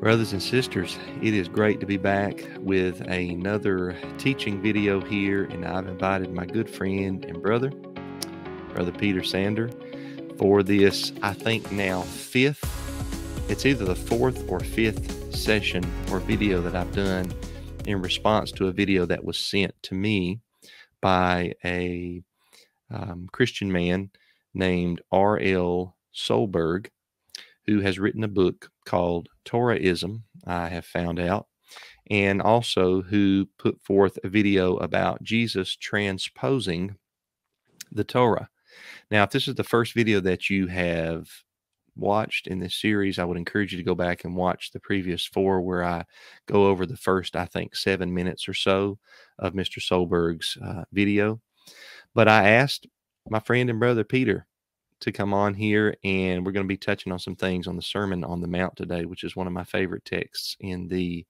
Brothers and sisters, it is great to be back with another teaching video here, and I've invited my good friend and brother, Brother Peter Sander, for this, I think now fifth, it's either the fourth or fifth session or video that I've done in response to a video that was sent to me by a um, Christian man named R.L. Solberg who has written a book called Torahism, I have found out, and also who put forth a video about Jesus transposing the Torah. Now, if this is the first video that you have watched in this series, I would encourage you to go back and watch the previous four where I go over the first, I think, seven minutes or so of Mr. Solberg's uh, video. But I asked my friend and brother Peter to come on here, and we're going to be touching on some things on the Sermon on the Mount today, which is one of my favorite texts in the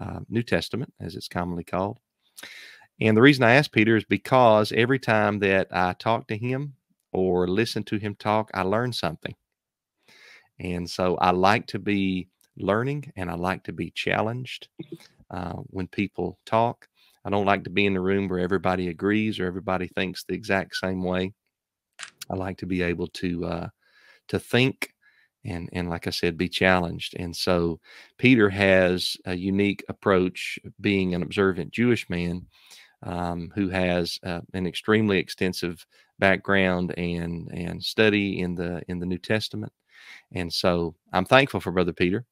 uh, New Testament, as it's commonly called. And the reason I asked Peter is because every time that I talk to him or listen to him talk, I learn something. And so I like to be learning and I like to be challenged uh, when people talk. I don't like to be in the room where everybody agrees or everybody thinks the exact same way. I like to be able to uh, to think and and like I said, be challenged. And so Peter has a unique approach, being an observant Jewish man um, who has uh, an extremely extensive background and and study in the in the New Testament. And so I'm thankful for Brother Peter.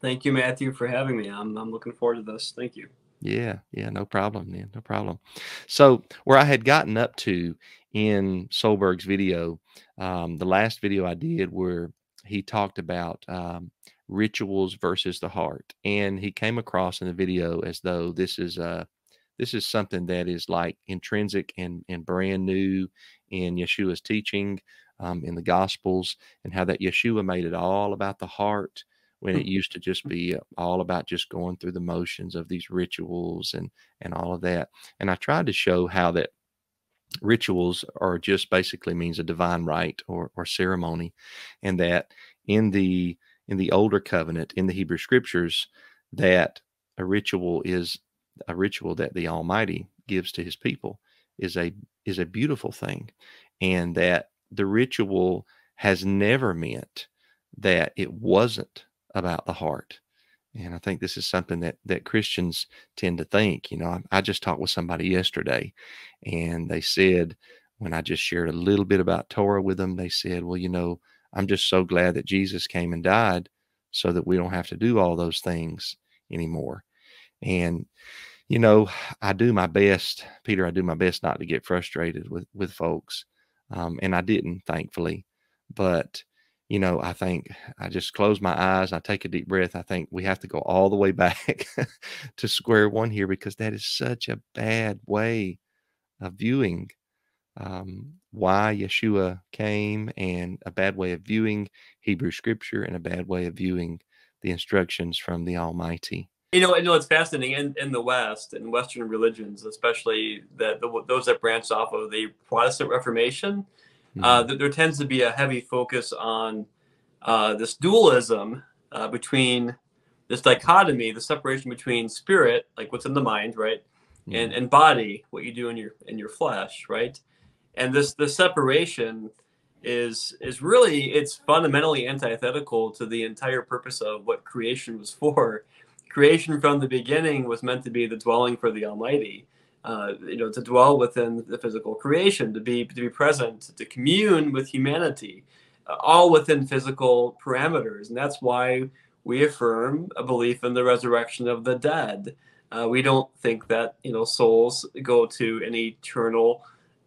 Thank you, Matthew, for having me. I'm I'm looking forward to this. Thank you. Yeah, yeah, no problem, man, no problem. So where I had gotten up to in Solberg's video. Um, the last video I did where he talked about um, rituals versus the heart, and he came across in the video as though this is a uh, this is something that is like intrinsic and and brand new in Yeshua's teaching um, in the Gospels, and how that Yeshua made it all about the heart when it used to just be all about just going through the motions of these rituals and and all of that. And I tried to show how that rituals are just basically means a divine rite or, or ceremony and that in the in the older covenant in the hebrew scriptures that a ritual is a ritual that the almighty gives to his people is a is a beautiful thing and that the ritual has never meant that it wasn't about the heart and I think this is something that that Christians tend to think. You know, I, I, just talked with somebody yesterday, and they said when I just shared a little bit about Torah with them, they said, "Well, you know, I'm just so glad that Jesus came and died, so that we don't have to do all those things anymore." And you know, I do my best, Peter. I do my best not to get frustrated with with folks, um, and I didn't, thankfully. But you know, I think I just close my eyes, I take a deep breath. I think we have to go all the way back to square one here because that is such a bad way of viewing um, why Yeshua came and a bad way of viewing Hebrew scripture and a bad way of viewing the instructions from the Almighty. You know, I know it's fascinating in, in the West and Western religions, especially that the, those that branched off of the Protestant Reformation uh, mm-hmm. there tends to be a heavy focus on uh, this dualism uh, between this dichotomy, the separation between spirit, like what's in the mind, right, mm-hmm. and and body, what you do in your in your flesh, right, and this the separation is is really it's fundamentally antithetical to the entire purpose of what creation was for. Creation from the beginning was meant to be the dwelling for the Almighty uh, you know, to dwell within the physical creation, to be to be present, to commune with humanity, uh, all within physical parameters, and that's why we affirm a belief in the resurrection of the dead. Uh, we don't think that you know souls go to an eternal,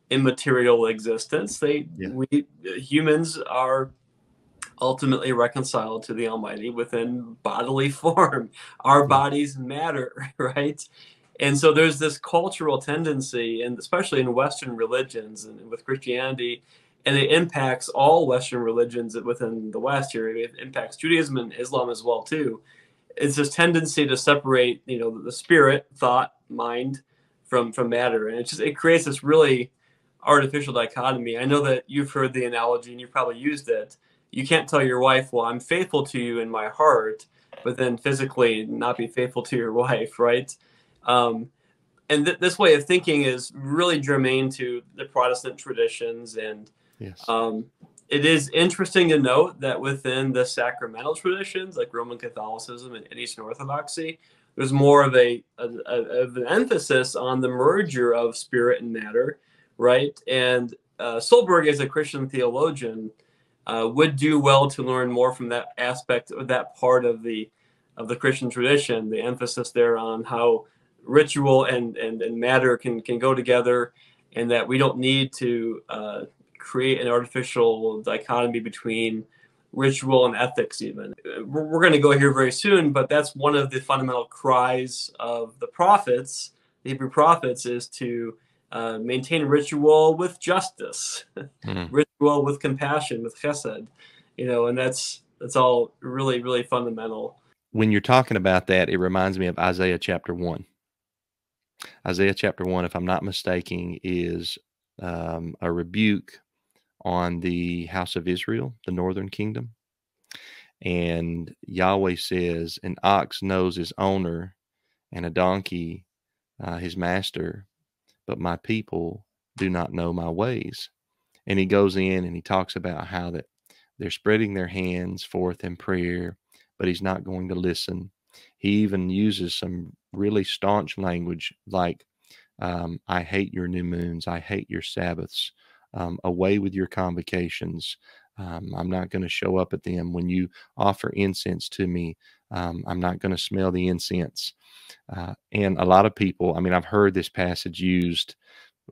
immaterial existence. They yeah. we humans are ultimately reconciled to the Almighty within bodily form. Our bodies matter, right? And so there's this cultural tendency, and especially in Western religions and with Christianity, and it impacts all Western religions within the West here. It impacts Judaism and Islam as well too. It's this tendency to separate, you know, the spirit, thought, mind from from matter, and it just it creates this really artificial dichotomy. I know that you've heard the analogy and you've probably used it. you can't tell your wife, well, I'm faithful to you in my heart, but then physically not be faithful to your wife, right? Um, and th- this way of thinking is really germane to the Protestant traditions. And yes. um, it is interesting to note that within the sacramental traditions, like Roman Catholicism and Eastern Orthodoxy, there's more of a, a, a, of an emphasis on the merger of spirit and matter, right? And uh, Solberg, as a Christian theologian, uh, would do well to learn more from that aspect of that part of the of the Christian tradition. The emphasis there on how ritual and, and, and matter can, can go together and that we don't need to uh, create an artificial dichotomy between ritual and ethics even. We're, we're going to go here very soon but that's one of the fundamental cries of the prophets the hebrew prophets is to uh, maintain ritual with justice mm-hmm. ritual with compassion with chesed you know and that's that's all really really fundamental. When you're talking about that it reminds me of isaiah chapter 1 Isaiah chapter 1, if I'm not mistaken, is um, a rebuke on the house of Israel, the northern kingdom. And Yahweh says, An ox knows his owner, and a donkey uh, his master, but my people do not know my ways. And he goes in and he talks about how that they're spreading their hands forth in prayer, but he's not going to listen. He even uses some really staunch language like, um, I hate your new moons. I hate your Sabbaths. Um, away with your convocations. Um, I'm not going to show up at them. When you offer incense to me, um, I'm not going to smell the incense. Uh, and a lot of people, I mean, I've heard this passage used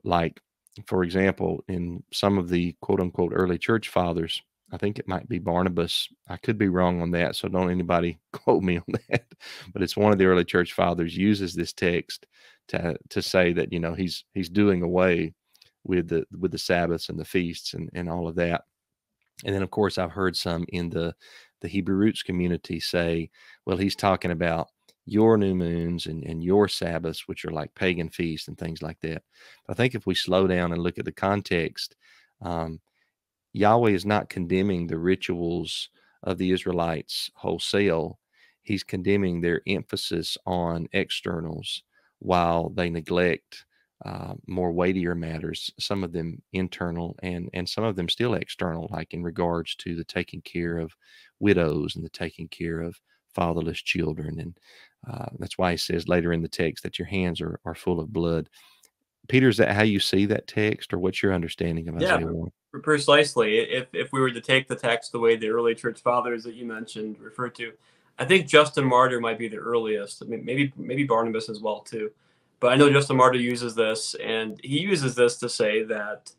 like, for example, in some of the quote unquote early church fathers, I think it might be Barnabas. I could be wrong on that, so don't anybody quote me on that. But it's one of the early church fathers uses this text to to say that you know he's he's doing away with the with the Sabbaths and the feasts and and all of that. And then of course I've heard some in the the Hebrew roots community say, well, he's talking about your new moons and, and your Sabbaths, which are like pagan feasts and things like that. But I think if we slow down and look at the context, um, Yahweh is not condemning the rituals of the Israelites wholesale. He's condemning their emphasis on externals while they neglect uh, more weightier matters, some of them internal and, and some of them still external, like in regards to the taking care of widows and the taking care of fatherless children. And uh, that's why he says later in the text that your hands are, are full of blood. Peter, is that how you see that text, or what's your understanding of Isaiah yeah, 1? Precisely. If, if we were to take the text the way the early church fathers that you mentioned referred to, I think Justin Martyr might be the earliest. I mean, maybe maybe Barnabas as well too, but I know Justin Martyr uses this, and he uses this to say that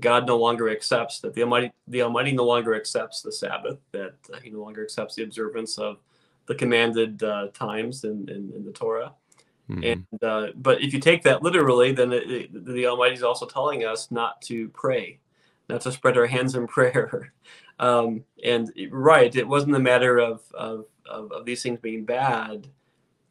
God no longer accepts that the Almighty the Almighty no longer accepts the Sabbath, that He no longer accepts the observance of the commanded uh, times in, in, in the Torah, Mm-hmm. And uh, but if you take that literally, then it, it, the Almighty is also telling us not to pray, not to spread our hands in prayer. Um, and right, it wasn't a matter of, of, of, of these things being bad.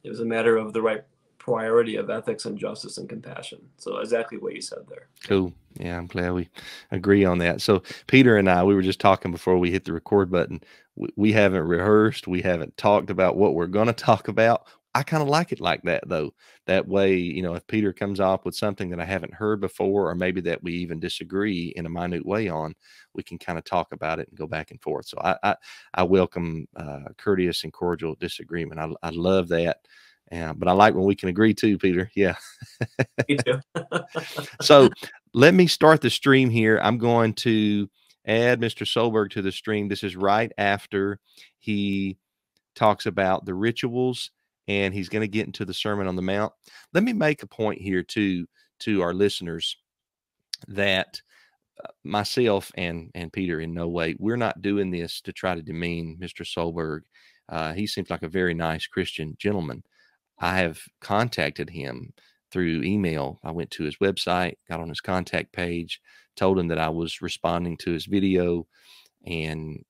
It was a matter of the right priority of ethics and justice and compassion. So exactly what you said there. Cool. Yeah, I'm glad we agree on that. So Peter and I, we were just talking before we hit the record button. We, we haven't rehearsed. We haven't talked about what we're going to talk about. I kind of like it like that though. That way, you know, if Peter comes up with something that I haven't heard before, or maybe that we even disagree in a minute way on, we can kind of talk about it and go back and forth. So I I, I welcome uh, courteous and cordial disagreement. I, I love that. Yeah, but I like when we can agree too, Peter. Yeah. Me too. so let me start the stream here. I'm going to add Mr. Solberg to the stream. This is right after he talks about the rituals and he's going to get into the Sermon on the Mount. Let me make a point here to to our listeners that uh, myself and and Peter in no way we're not doing this to try to demean Mr. Solberg. Uh, he seems like a very nice Christian gentleman. I have contacted him through email. I went to his website, got on his contact page, told him that I was responding to his video, and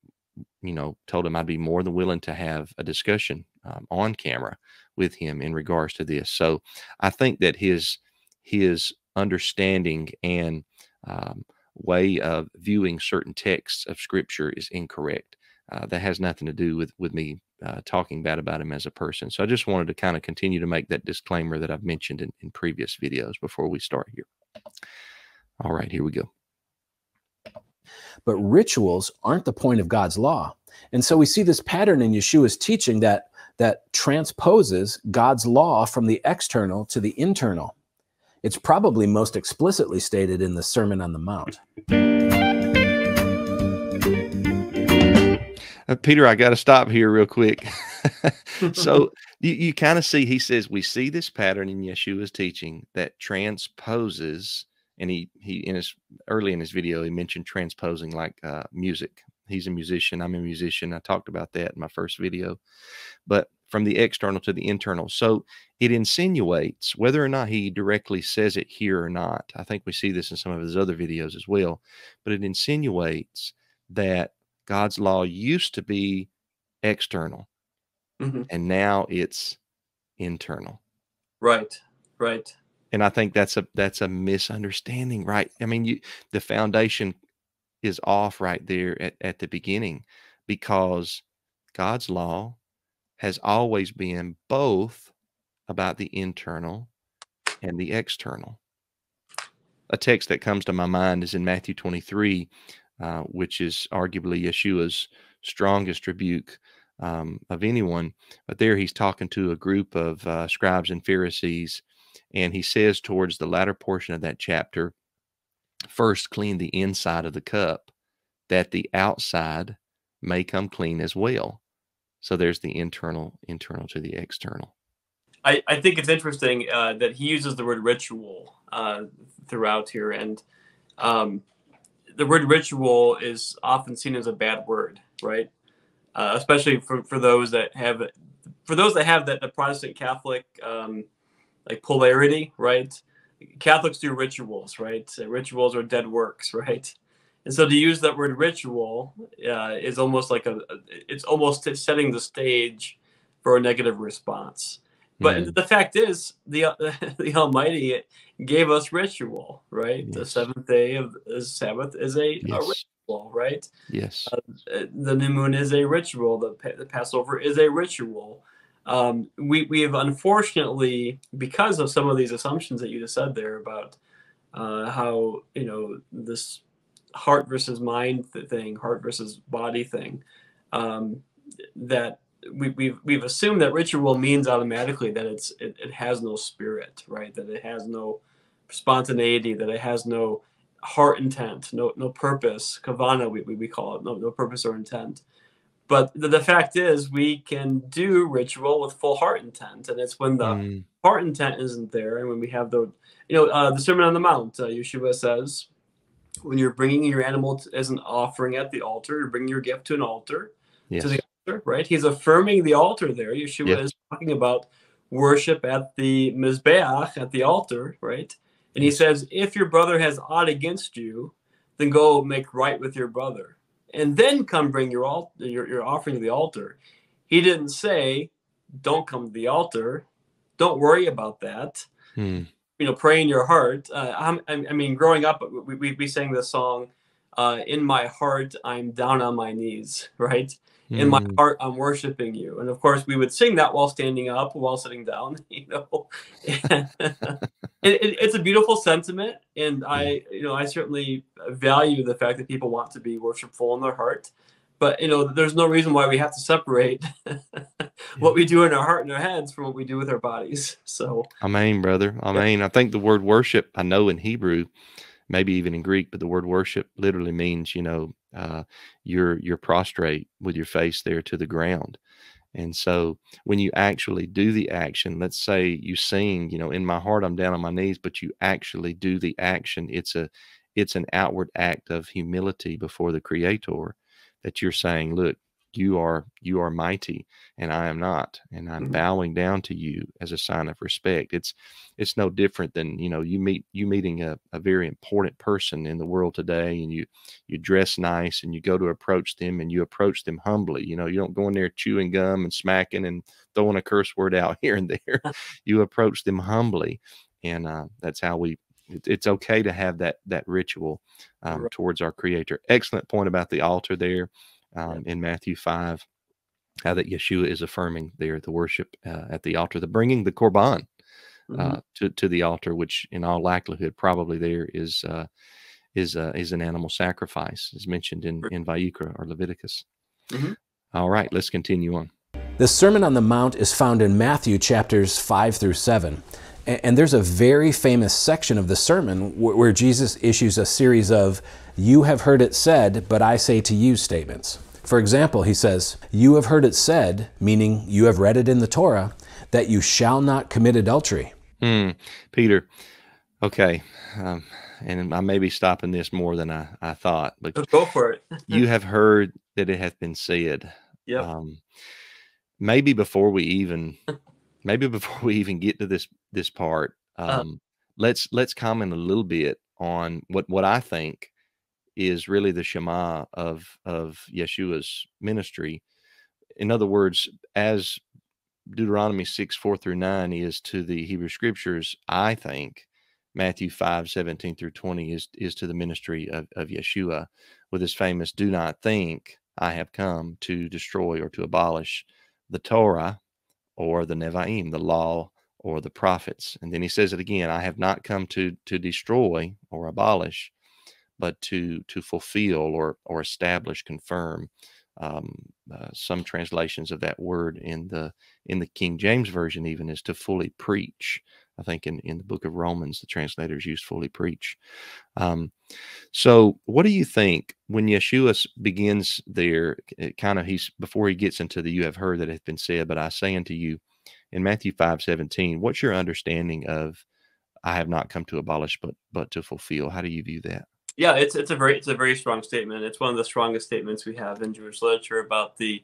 you know told him I'd be more than willing to have a discussion um, on camera with him in regards to this. So I think that his his understanding and um, way of viewing certain texts of Scripture is incorrect. Uh, that has nothing to do with with me uh, talking bad about him as a person. So I just wanted to kind of continue to make that disclaimer that I've mentioned in, in previous videos before we start here. All right, here we go. But rituals aren't the point of God's law. And so we see this pattern in Yeshua's teaching that that transposes God's law from the external to the internal. It's probably most explicitly stated in the Sermon on the Mount. Uh, Peter, I got to stop here real quick. so you, you kind of see, he says, we see this pattern in Yeshua's teaching that transposes, and he he in his early in his video he mentioned transposing like uh, music. He's a musician. I'm a musician. I talked about that in my first video, but from the external to the internal. So it insinuates whether or not he directly says it here or not. I think we see this in some of his other videos as well, but it insinuates that God's law used to be external mm-hmm. and now it's internal. Right. Right. And I think that's a that's a misunderstanding, right? I mean, you the foundation is off right there at, at the beginning because God's law has always been both about the internal and the external. A text that comes to my mind is in Matthew 23, uh, which is arguably Yeshua's strongest rebuke um, of anyone. But there he's talking to a group of uh, scribes and Pharisees, and he says towards the latter portion of that chapter, first clean the inside of the cup, that the outside may come clean as well. So there's the internal, internal to the external. I, I think it's interesting uh, that he uses the word ritual uh, throughout here, and um, the word ritual is often seen as a bad word, right? Uh, especially for, for those that have for those that have that the Protestant Catholic um, like polarity, right? Catholics do rituals, right? Rituals are dead works, right? And so to use that word ritual uh, is almost like a it's almost setting the stage for a negative response. But mm. the fact is, the the Almighty gave us ritual, right? Yes. The seventh day of the Sabbath is a, yes. a ritual, right? Yes. Uh, the new moon is a ritual. The, the Passover is a ritual. Um, we we have unfortunately, because of some of these assumptions that you just said there about uh, how you know this heart versus mind thing, heart versus body thing, um, that we, we've we've assumed that ritual means automatically that it's it, it has no spirit, right? That it has no spontaneity, that it has no heart intent, no no purpose, kavana we, we, we call it, no no purpose or intent. But the, the fact is, we can do ritual with full heart intent, and it's when the mm. heart intent isn't there, and when we have the, you know, uh, the Sermon on the Mount, uh, Yeshua says, when you're bringing your animal as an offering at the altar, you're bringing your gift to an altar, yes. to the altar, right? He's affirming the altar there. Yeshua yep. is talking about worship at the mizbeach, at the altar, right? And he says, if your brother has aught against you, then go make right with your brother, and then come bring your alt- your, your offering to the altar. He didn't say, don't come to the altar. Don't worry about that. Hmm. You know, pray in your heart. Uh, I, I mean, growing up, we, we, we sang this song, uh, in my heart, I'm down on my knees, right? In my mm. heart i'm worshiping you. And of course we would sing that while standing up while sitting down you know? It, it, it's a beautiful sentiment and i you know i certainly value the fact that people want to be worshipful in their heart. But you know there's no reason why we have to separate what we do in our heart and our heads from what we do with our bodies so. I mean brother. I mean i think the word worship i know in hebrew maybe even in greek but the word worship literally means you know uh, you're you're prostrate with your face there to the ground. And so when you actually do the action, let's say you sing, you know, in my heart I'm down on my knees, but you actually do the action. It's a it's an outward act of humility before the creator that you're saying, look, you are you are mighty and i am not and i'm mm-hmm. bowing down to you as a sign of respect. It's it's no different than you know you meet you meeting a, a very important person in the world today and you you dress nice and you go to approach them and you approach them humbly. You know you don't go in there chewing gum and smacking and throwing a curse word out here and there. You approach them humbly and uh, that's how we it's okay to have that that ritual um, towards our Creator. Excellent point about the altar there um, Yep. in Matthew five. How that Yeshua is affirming there the worship uh, at the altar, the bringing the korban uh, to to the altar, which in all likelihood probably there is uh, is uh, is an animal sacrifice, as mentioned in in Vayikra or Leviticus. Mhm. All right, let's continue on. The Sermon on the Mount is found in Matthew chapters 5 through 7. A- And there's a very famous section of the sermon wh- where Jesus issues a series of, You have heard it said, but I say to you statements. For example, he says, You have heard it said, meaning you have read it in the Torah, that you shall not commit adultery. Hmm, Peter. Okay, um, and I may be stopping this more than I, I thought, but go for it. you have heard that it hath been said. Yep. Um, maybe before we even, maybe before we even get to this this part, Uh. um, let's let's comment a little bit on what what I think is really the Shema of of Yeshua's ministry. In other words, as Deuteronomy 6, 4 through 9 is to the Hebrew scriptures, I think Matthew 5, 17 through 20 is is to the ministry of, of Yeshua with his famous do not think I have come to destroy or to abolish the Torah or the Nevi'im, the law or the prophets. And then he says it again, I have not come to to destroy or abolish, but to to fulfill or or establish, confirm. Um, uh, some translations of that word in the in the King James version even is to fully preach. I think in in the book of Romans the translators use fully preach. Um, so, what do you think when Yeshua begins there? Kind of he's before he gets into the "you have heard that hath been said," but I say unto you in Matthew five seventeen. What's your understanding of "I have not come to abolish, but but to fulfill"? How do you view that? Yeah, it's it's a very it's a very strong statement. It's one of the strongest statements we have in Jewish literature about the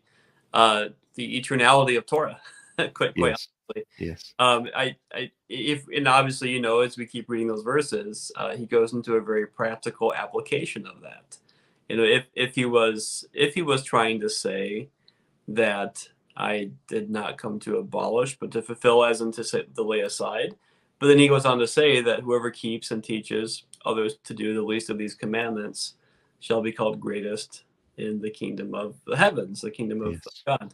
uh, the eternality of Torah. quite quite Yes, honestly. yes, Um, I, I, if, and obviously, you know, as we keep reading those verses, uh, he goes into a very practical application of that. You know, if, if he was, if he was trying to say that I did not come to abolish, but to fulfill, as in to, lay aside, but then he goes on to say that whoever keeps and teaches others to do the least of these commandments shall be called greatest in the kingdom of the heavens, the kingdom of Yes. God.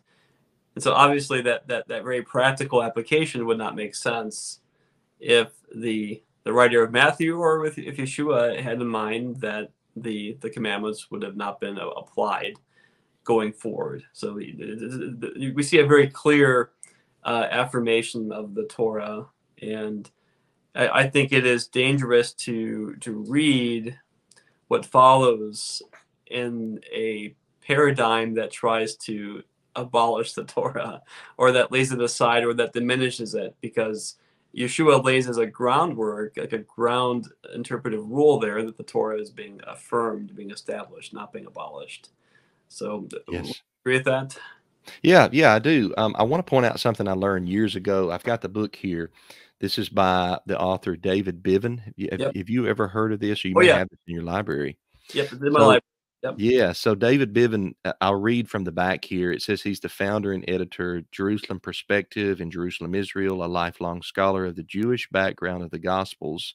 And so obviously that, that that very practical application would not make sense if the the writer of Matthew or if, if Yeshua had in mind that the the commandments would have not been applied going forward. So we see a very clear uh, affirmation of the Torah, and I, I think it is dangerous to to read what follows in a paradigm that tries to abolish the Torah or that lays it aside or that diminishes it because Yeshua lays as a groundwork, like a ground interpretive rule there that the Torah is being affirmed, being established, not being abolished. So, yes. agree with that? Yeah, yeah, I do. Um, I want to point out something I learned years ago. I've got the book here. This is by the author David Bivin. Have you, Yep. have you ever heard of this? Or you Oh, may yeah. have it in your library. Yep, it's in my So- life. Yeah. So David Bivin, uh, I'll read from the back here. It says he's the founder and editor, Jerusalem Perspective in Jerusalem, Israel, a lifelong scholar of the Jewish background of the Gospels.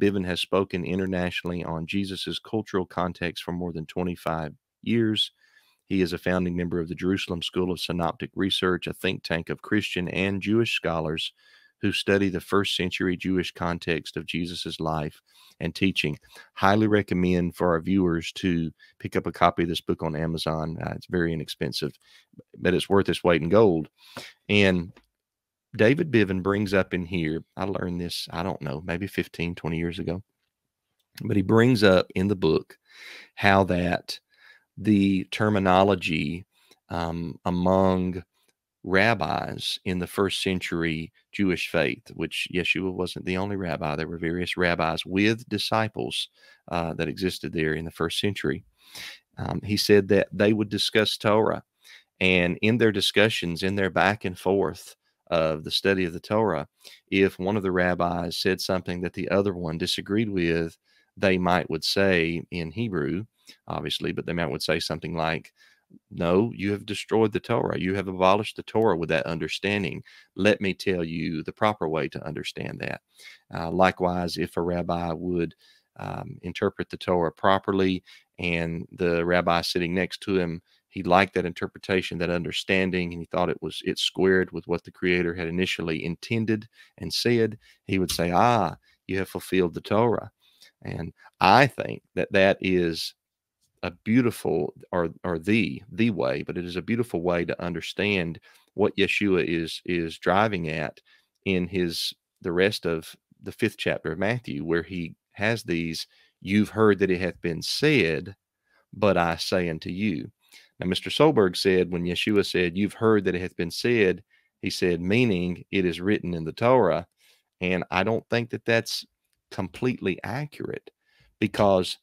Bivin has spoken internationally on Jesus's cultural context for more than 25 years. He is a founding member of the Jerusalem School of Synoptic Research, a think tank of Christian and Jewish scholars who study the first century Jewish context of Jesus's life and teaching. Highly recommend for our viewers to pick up a copy of this book on Amazon. Uh, it's very inexpensive, but it's worth its weight in gold. And David Bivin brings up in here, I learned this, I don't know, maybe 15, 20 years ago, but he brings up in the book how that the terminology um, among rabbis in the first century Jewish faith, which Yeshua wasn't the only rabbi. There were various rabbis with disciples uh, that existed there in the first century. Um, he said that they would discuss Torah, and in their discussions, in their back and forth of the study of the Torah, if one of the rabbis said something that the other one disagreed with, they might would say in Hebrew, obviously, but they might would say something like, no, you have destroyed the Torah. You have abolished the Torah with that understanding. Let me tell you the proper way to understand that. Uh, likewise, if a rabbi would um, interpret the Torah properly and the rabbi sitting next to him, he liked that interpretation, that understanding, and he thought it was it squared with what the Creator had initially intended and said, he would say, Ah, you have fulfilled the Torah. And I think that that is a beautiful or or the the way, but it is a beautiful way to understand what Yeshua is is driving at in his the rest of the fifth chapter of Matthew, where he has these, you've heard that it hath been said, but I say unto you. Now, Mr. Solberg said when Yeshua said, You've heard that it hath been said, he said, meaning it is written in the Torah. And I don't think that that's completely accurate because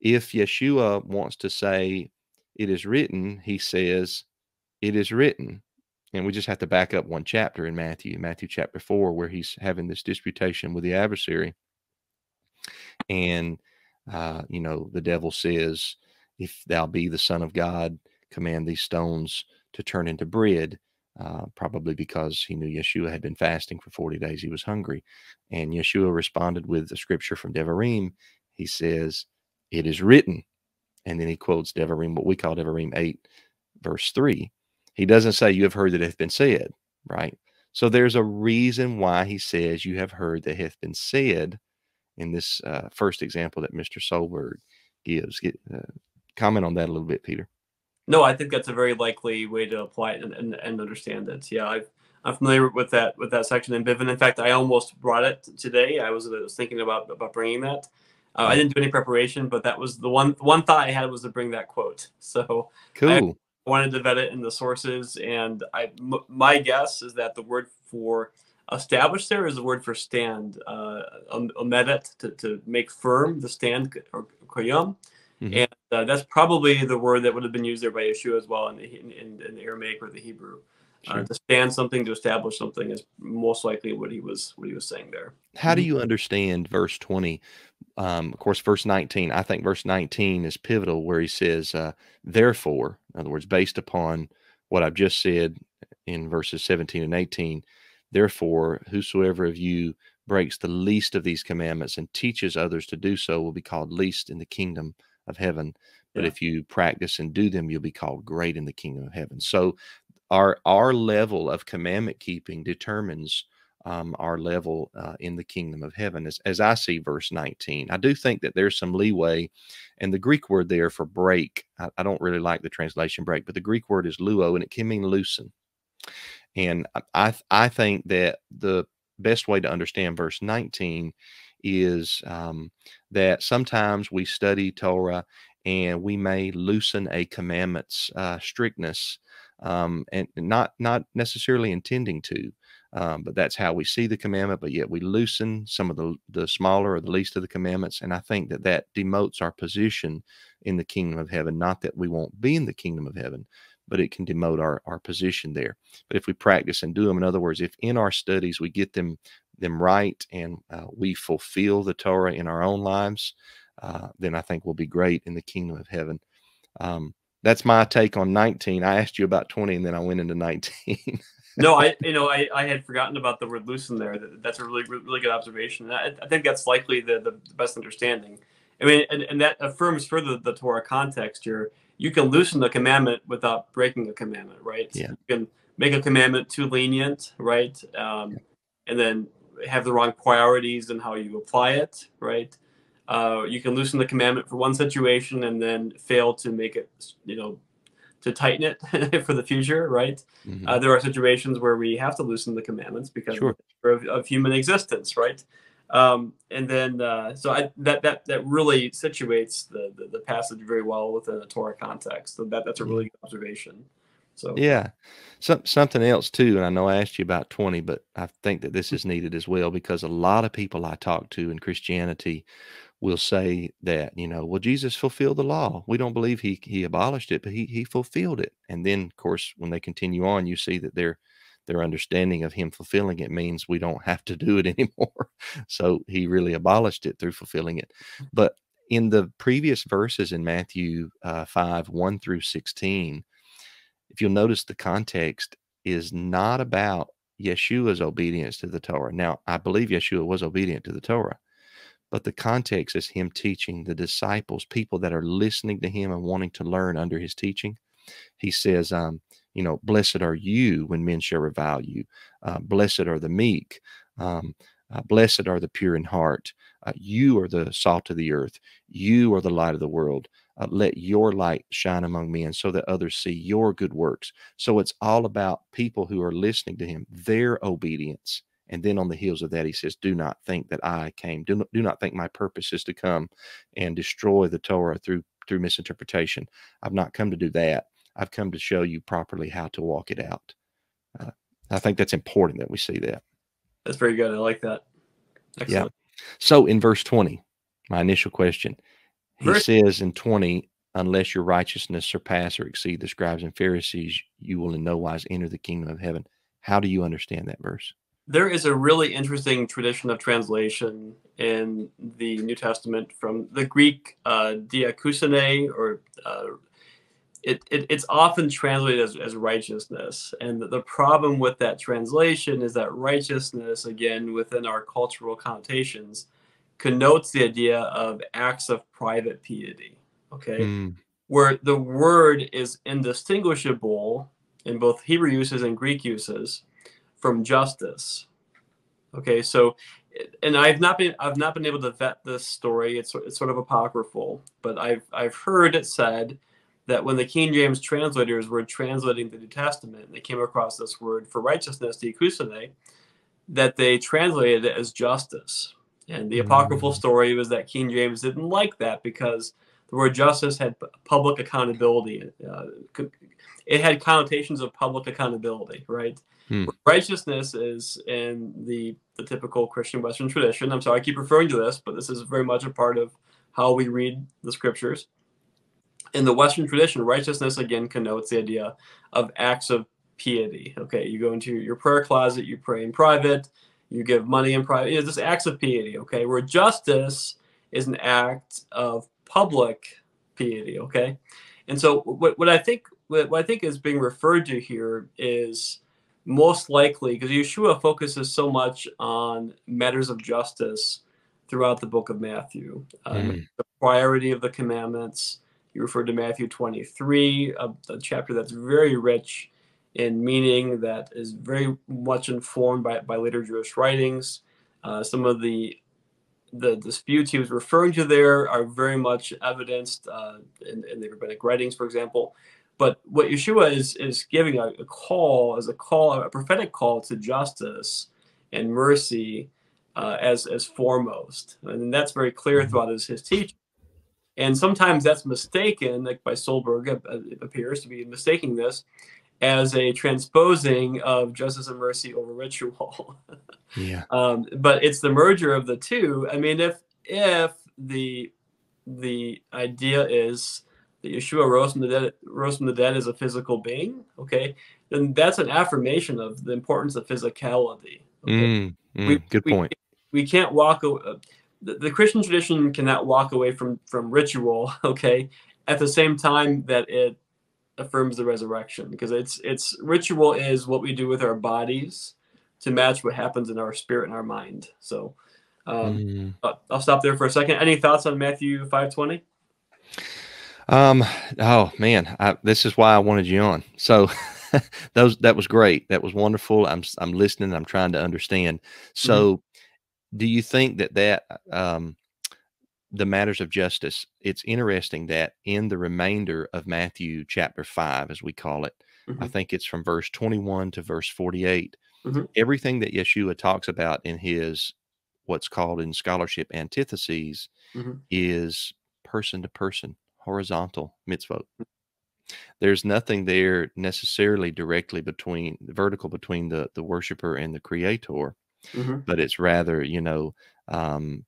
if Yeshua wants to say it is written, he says it is written. And we just have to back up one chapter in Matthew, Matthew chapter four, where he's having this disputation with the adversary. And, uh, you know, the devil says, If thou be the Son of God, command these stones to turn into bread. Uh, probably because he knew Yeshua had been fasting for 40 days. He was hungry. And Yeshua responded with a scripture from Devarim. He says, It is written. And then he quotes Devarim, what we call Devarim 8, verse 3. He doesn't say, You have heard that it hath been said, right? So there's a reason why he says, You have heard that hath been said in this uh, first example that Mr. Solberg gives. Get, uh, comment on that a little bit, Peter. No, I think that's a very likely way to apply it and, and, and understand it. Yeah, i am familiar with that with that section in Bivin. In fact, I almost brought it today. I was, I was thinking about about bringing that. Uh, I didn't do any preparation, but that was the one one thought I had was to bring that quote. So cool. I wanted to vet it in the sources, and I m- my guess is that the word for established there is the word for stand, uh, omedet to, to make firm the stand or koyam. Mm-hmm. And uh, that's probably the word that would have been used there by Yeshua as well in the, in, in the Aramaic or the Hebrew. Uh, sure. Uh, to stand something, to establish something is most likely what he was what he was saying there. How do mm-hmm. you understand verse twenty? Um, of course, verse nineteen. I think verse nineteen is pivotal, where he says, uh, "Therefore," in other words, based upon what I've just said in verses seventeen and eighteen. Therefore, whosoever of you breaks the least of these commandments and teaches others to do so will be called least in the kingdom of heaven. But yeah. if you practice and do them, you'll be called great in the kingdom of heaven. So our our level of commandment keeping determines um, our level uh, in the kingdom of heaven. As, as I see verse 19, I do think that there's some leeway. And the Greek word there for break, I, I don't really like the translation break, but the Greek word is luo, and it can mean loosen. And I, I think that the best way to understand verse 19 is um, that sometimes we study Torah and we may loosen a commandment's uh, strictness um, and not not necessarily intending to. Um, but that's how we see the commandment. But yet we loosen some of the the smaller or the least of the commandments, and I think that that demotes our position in the kingdom of heaven. Not that we won't be in the kingdom of heaven, but it can demote our our position there. But if we practice and do them, in other words, if in our studies we get them them right and uh, we fulfill the Torah in our own lives, uh, then I think we'll be great in the kingdom of heaven. Um, that's my take on 19. I asked you about 20 and then I went into 19. no, I you know I, I had forgotten about the word loosen there. That's a really really good observation. I, I think that's likely the, the best understanding. I mean, and, and that affirms further the Torah context here. You can loosen the commandment without breaking a commandment, right? Yeah. You can make a commandment too lenient, right? Um, and then have the wrong priorities and how you apply it, right? Uh, you can loosen the commandment for one situation and then fail to make it, you know, to tighten it for the future, right? Mm-hmm. Uh, there are situations where we have to loosen the commandments because sure. of, of, human existence, right? Um, and then, uh, so I, that that that really situates the, the, the passage very well within a Torah context. So that that's a really good observation. So yeah, some something else too. And I know I asked you about twenty, but I think that this is needed as well because a lot of people I talk to in Christianity will say that you know, well, Jesus fulfilled the law. We don't believe he he abolished it, but he he fulfilled it. And then, of course, when they continue on, you see that their their understanding of him fulfilling it means we don't have to do it anymore. so he really abolished it through fulfilling it. But in the previous verses in Matthew uh, 5 1 through 16, if you'll notice, the context is not about Yeshua's obedience to the Torah. Now, I believe Yeshua was obedient to the Torah, but the context is him teaching the disciples, people that are listening to him and wanting to learn under his teaching. He says, um, you know, blessed are you when men shall revile you. Uh, blessed are the meek. Um, uh, blessed are the pure in heart. Uh, you are the salt of the earth. You are the light of the world. Uh, let your light shine among men so that others see your good works. So it's all about people who are listening to him, their obedience. And then on the heels of that, he says, Do not think that I came. Do not, do not think my purpose is to come and destroy the Torah through through misinterpretation. I've not come to do that. I've come to show you properly how to walk it out. Uh, I think that's important that we see that. That's very good. I like that. Excellent. Yeah. So in verse 20, my initial question, he verse- says in 20, unless your righteousness surpass or exceed the scribes and Pharisees, you will in no wise enter the kingdom of heaven. How do you understand that verse? There is a really interesting tradition of translation in the New Testament from the Greek uh, dikaiosune or uh, it, it, it's often translated as, as righteousness. And the problem with that translation is that righteousness, again, within our cultural connotations, connotes the idea of acts of private piety. Okay. Mm. Where the word is indistinguishable in both Hebrew uses and Greek uses from justice. Okay. So, and I've not been I've not been able to vet this story. It's it's sort of apocryphal, but I've I've heard it said that when the King James translators were translating the New Testament, they came across this word for righteousness, dikaiosune, that they translated it as justice. And the apocryphal mm. story was that King James didn't like that because the word justice had public accountability. Uh, it had connotations of public accountability, right? Hmm. Righteousness is in the, the typical Christian Western tradition. I'm sorry, I keep referring to this, but this is very much a part of how we read the scriptures in the Western tradition, righteousness again connotes the idea of acts of piety. Okay, you go into your prayer closet, you pray in private, you give money in private. You know, just acts of piety. Okay, where justice is an act of public piety. Okay, and so what, what I think what, I think is being referred to here is most likely because Yeshua focuses so much on matters of justice throughout the book of Matthew, um, mm. the priority of the commandments you referred to Matthew 23, a, a chapter that's very rich in meaning that is very much informed by, by later Jewish writings. Uh, some of the the disputes he was referring to there are very much evidenced uh, in, in, the rabbinic writings, for example. But what Yeshua is is giving a, a, call as a call, a prophetic call to justice and mercy uh, as as foremost, and that's very clear mm-hmm. throughout his, his teaching. And sometimes that's mistaken, like by Solberg, it appears to be mistaking this as a transposing of justice and mercy over ritual. yeah. Um, but it's the merger of the two. I mean, if if the the idea is that Yeshua rose from the dead rose from the dead as a physical being, okay, then that's an affirmation of the importance of physicality. Okay? Mm, mm, we, good point. We, we can't walk the, the Christian tradition cannot walk away from from ritual, okay, at the same time that it affirms the resurrection because it's it's ritual is what we do with our bodies to match what happens in our spirit and our mind. So um, mm. I'll stop there for a second. Any thoughts on Matthew five twenty? Um. Oh man, I, this is why I wanted you on. So those that was great. That was wonderful. I'm I'm listening. I'm trying to understand. So mm-hmm do you think that that um, the matters of justice it's interesting that in the remainder of matthew chapter 5 as we call it mm-hmm. i think it's from verse 21 to verse 48 mm-hmm. everything that yeshua talks about in his what's called in scholarship antitheses mm-hmm. is person to person horizontal mitzvot there's nothing there necessarily directly between the vertical between the the worshiper and the creator mm-hmm. but it's rather you know um,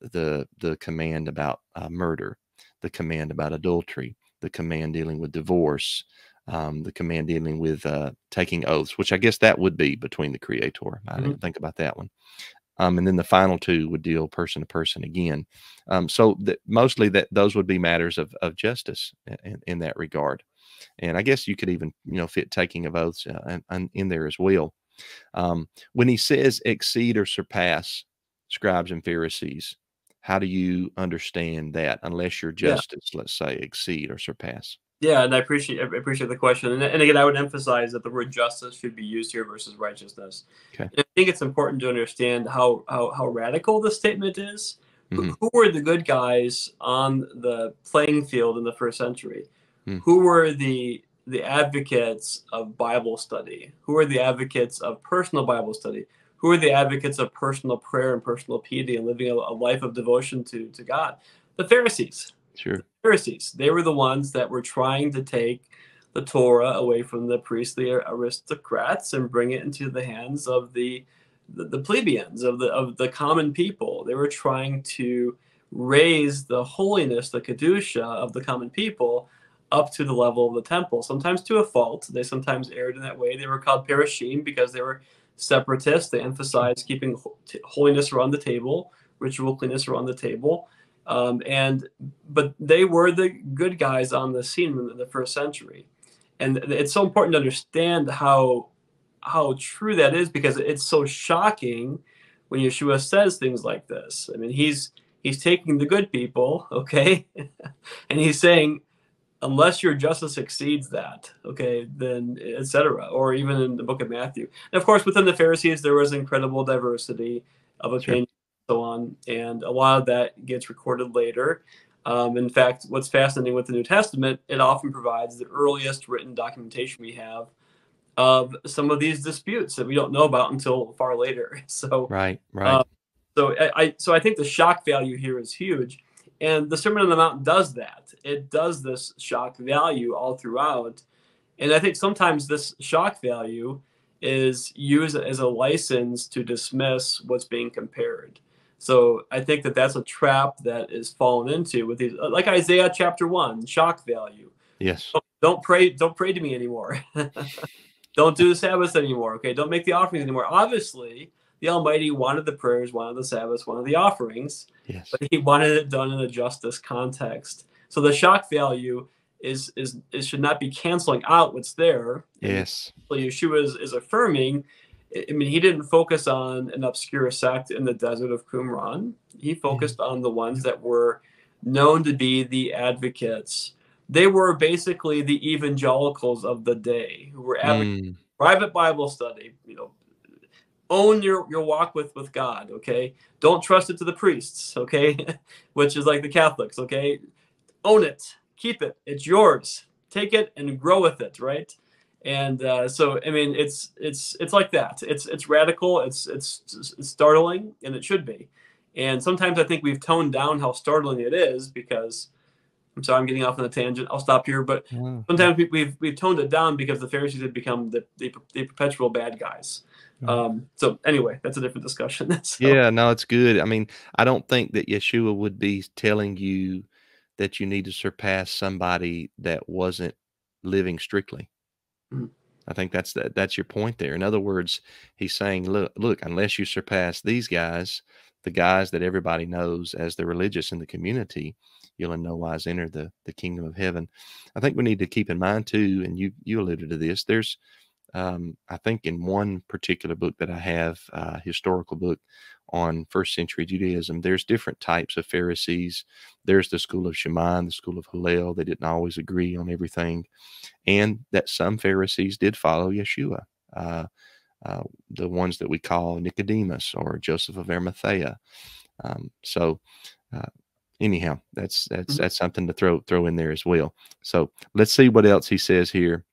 the the command about uh, murder, the command about adultery, the command dealing with divorce, um, the command dealing with uh, taking oaths, which I guess that would be between the creator. I mm-hmm. didn't think about that one. Um, and then the final two would deal person to person again. Um, so that mostly that those would be matters of, of justice in, in that regard. and I guess you could even you know fit taking of oaths uh, in, in there as well. Um, when he says exceed or surpass scribes and Pharisees, how do you understand that? Unless you're justice, yeah. let's say, exceed or surpass. Yeah, and I appreciate I appreciate the question. And, and, again, I would emphasize that the word justice should be used here versus righteousness. Okay. I think it's important to understand how how, how radical this statement is. Mm-hmm. Who, were the good guys on the playing field in the first century? Mm. Who were the the advocates of Bible study? Who are the advocates of personal Bible study? Who are the advocates of personal prayer and personal piety and living a, a life of devotion to, to God? The Pharisees. Sure. Pharisees. They were the ones that were trying to take the Torah away from the priestly aristocrats and bring it into the hands of the, the, the plebeians, of the of the common people. They were trying to raise the holiness, the kedusha of the common people up to the level of the temple, sometimes to a fault. They sometimes erred in that way. They were called parashim because they were separatists. They emphasized keeping holiness around the table, ritual cleanness around the table. Um, and but they were the good guys on the scene in the first century, and it's so important to understand how how true that is because it's so shocking when Yeshua says things like this. I mean, he's he's taking the good people, okay, and he's saying unless your justice exceeds that, okay, then etc. Or even in the book of Matthew. And of course, within the Pharisees, there was incredible diversity of opinion so on, and a lot of that gets recorded later. Um, in fact, what's fascinating with the New Testament, it often provides the earliest written documentation we have of some of these disputes that we don't know about until far later. So right, right. Um, so I, I so I think the shock value here is huge and the Sermon on the Mount does that. It does this shock value all throughout. And I think sometimes this shock value is used as a license to dismiss what's being compared. So I think that that's a trap that is fallen into with these, uh, like Isaiah chapter one, shock value. Yes. Don't, don't pray. Don't pray to me anymore. don't do the Sabbath anymore. Okay. Don't make the offerings anymore. Obviously, the Almighty wanted the prayers, wanted the Sabbaths, wanted the offerings, yes. but He wanted it done in a justice context. So the shock value is is, it should not be canceling out what's there. Yes. So Yeshua is, is affirming. I mean, he didn't focus on an obscure sect in the desert of Qumran. He focused on the ones that were known to be the advocates. They were basically the evangelicals of the day who were advocating mm. private Bible study, you know, own your your walk with with God. Okay, don't trust it to the priests. Okay, which is like the Catholics. Okay, own it, keep it. It's yours. Take it and grow with it. Right. And uh, so, I mean, it's it's it's like that. It's it's radical. It's, it's it's startling, and it should be. And sometimes I think we've toned down how startling it is because I'm sorry, I'm getting off on a tangent. I'll stop here. But sometimes we, have we've, we've toned it down because the Pharisees had become the, the, the perpetual bad guys. Um, so anyway, that's a different discussion. so. Yeah, no, it's good. I mean, I don't think that Yeshua would be telling you that you need to surpass somebody that wasn't living strictly. Mm-hmm. I think that's that that's your point there. In other words, he's saying, look, look, unless you surpass these guys, the guys that everybody knows as the religious in the community, you'll in no wise enter the the kingdom of heaven. I think we need to keep in mind too, and you you alluded to this. There's um, I think in one particular book that I have, uh, historical book on first century Judaism, there's different types of Pharisees. There's the school of Shammai, the school of Hillel. They didn't always agree on everything, and that some Pharisees did follow Yeshua. Uh, uh, the ones that we call Nicodemus or Joseph of Arimathea. Um, so, uh, anyhow, that's that's mm-hmm. that's something to throw throw in there as well. So let's see what else he says here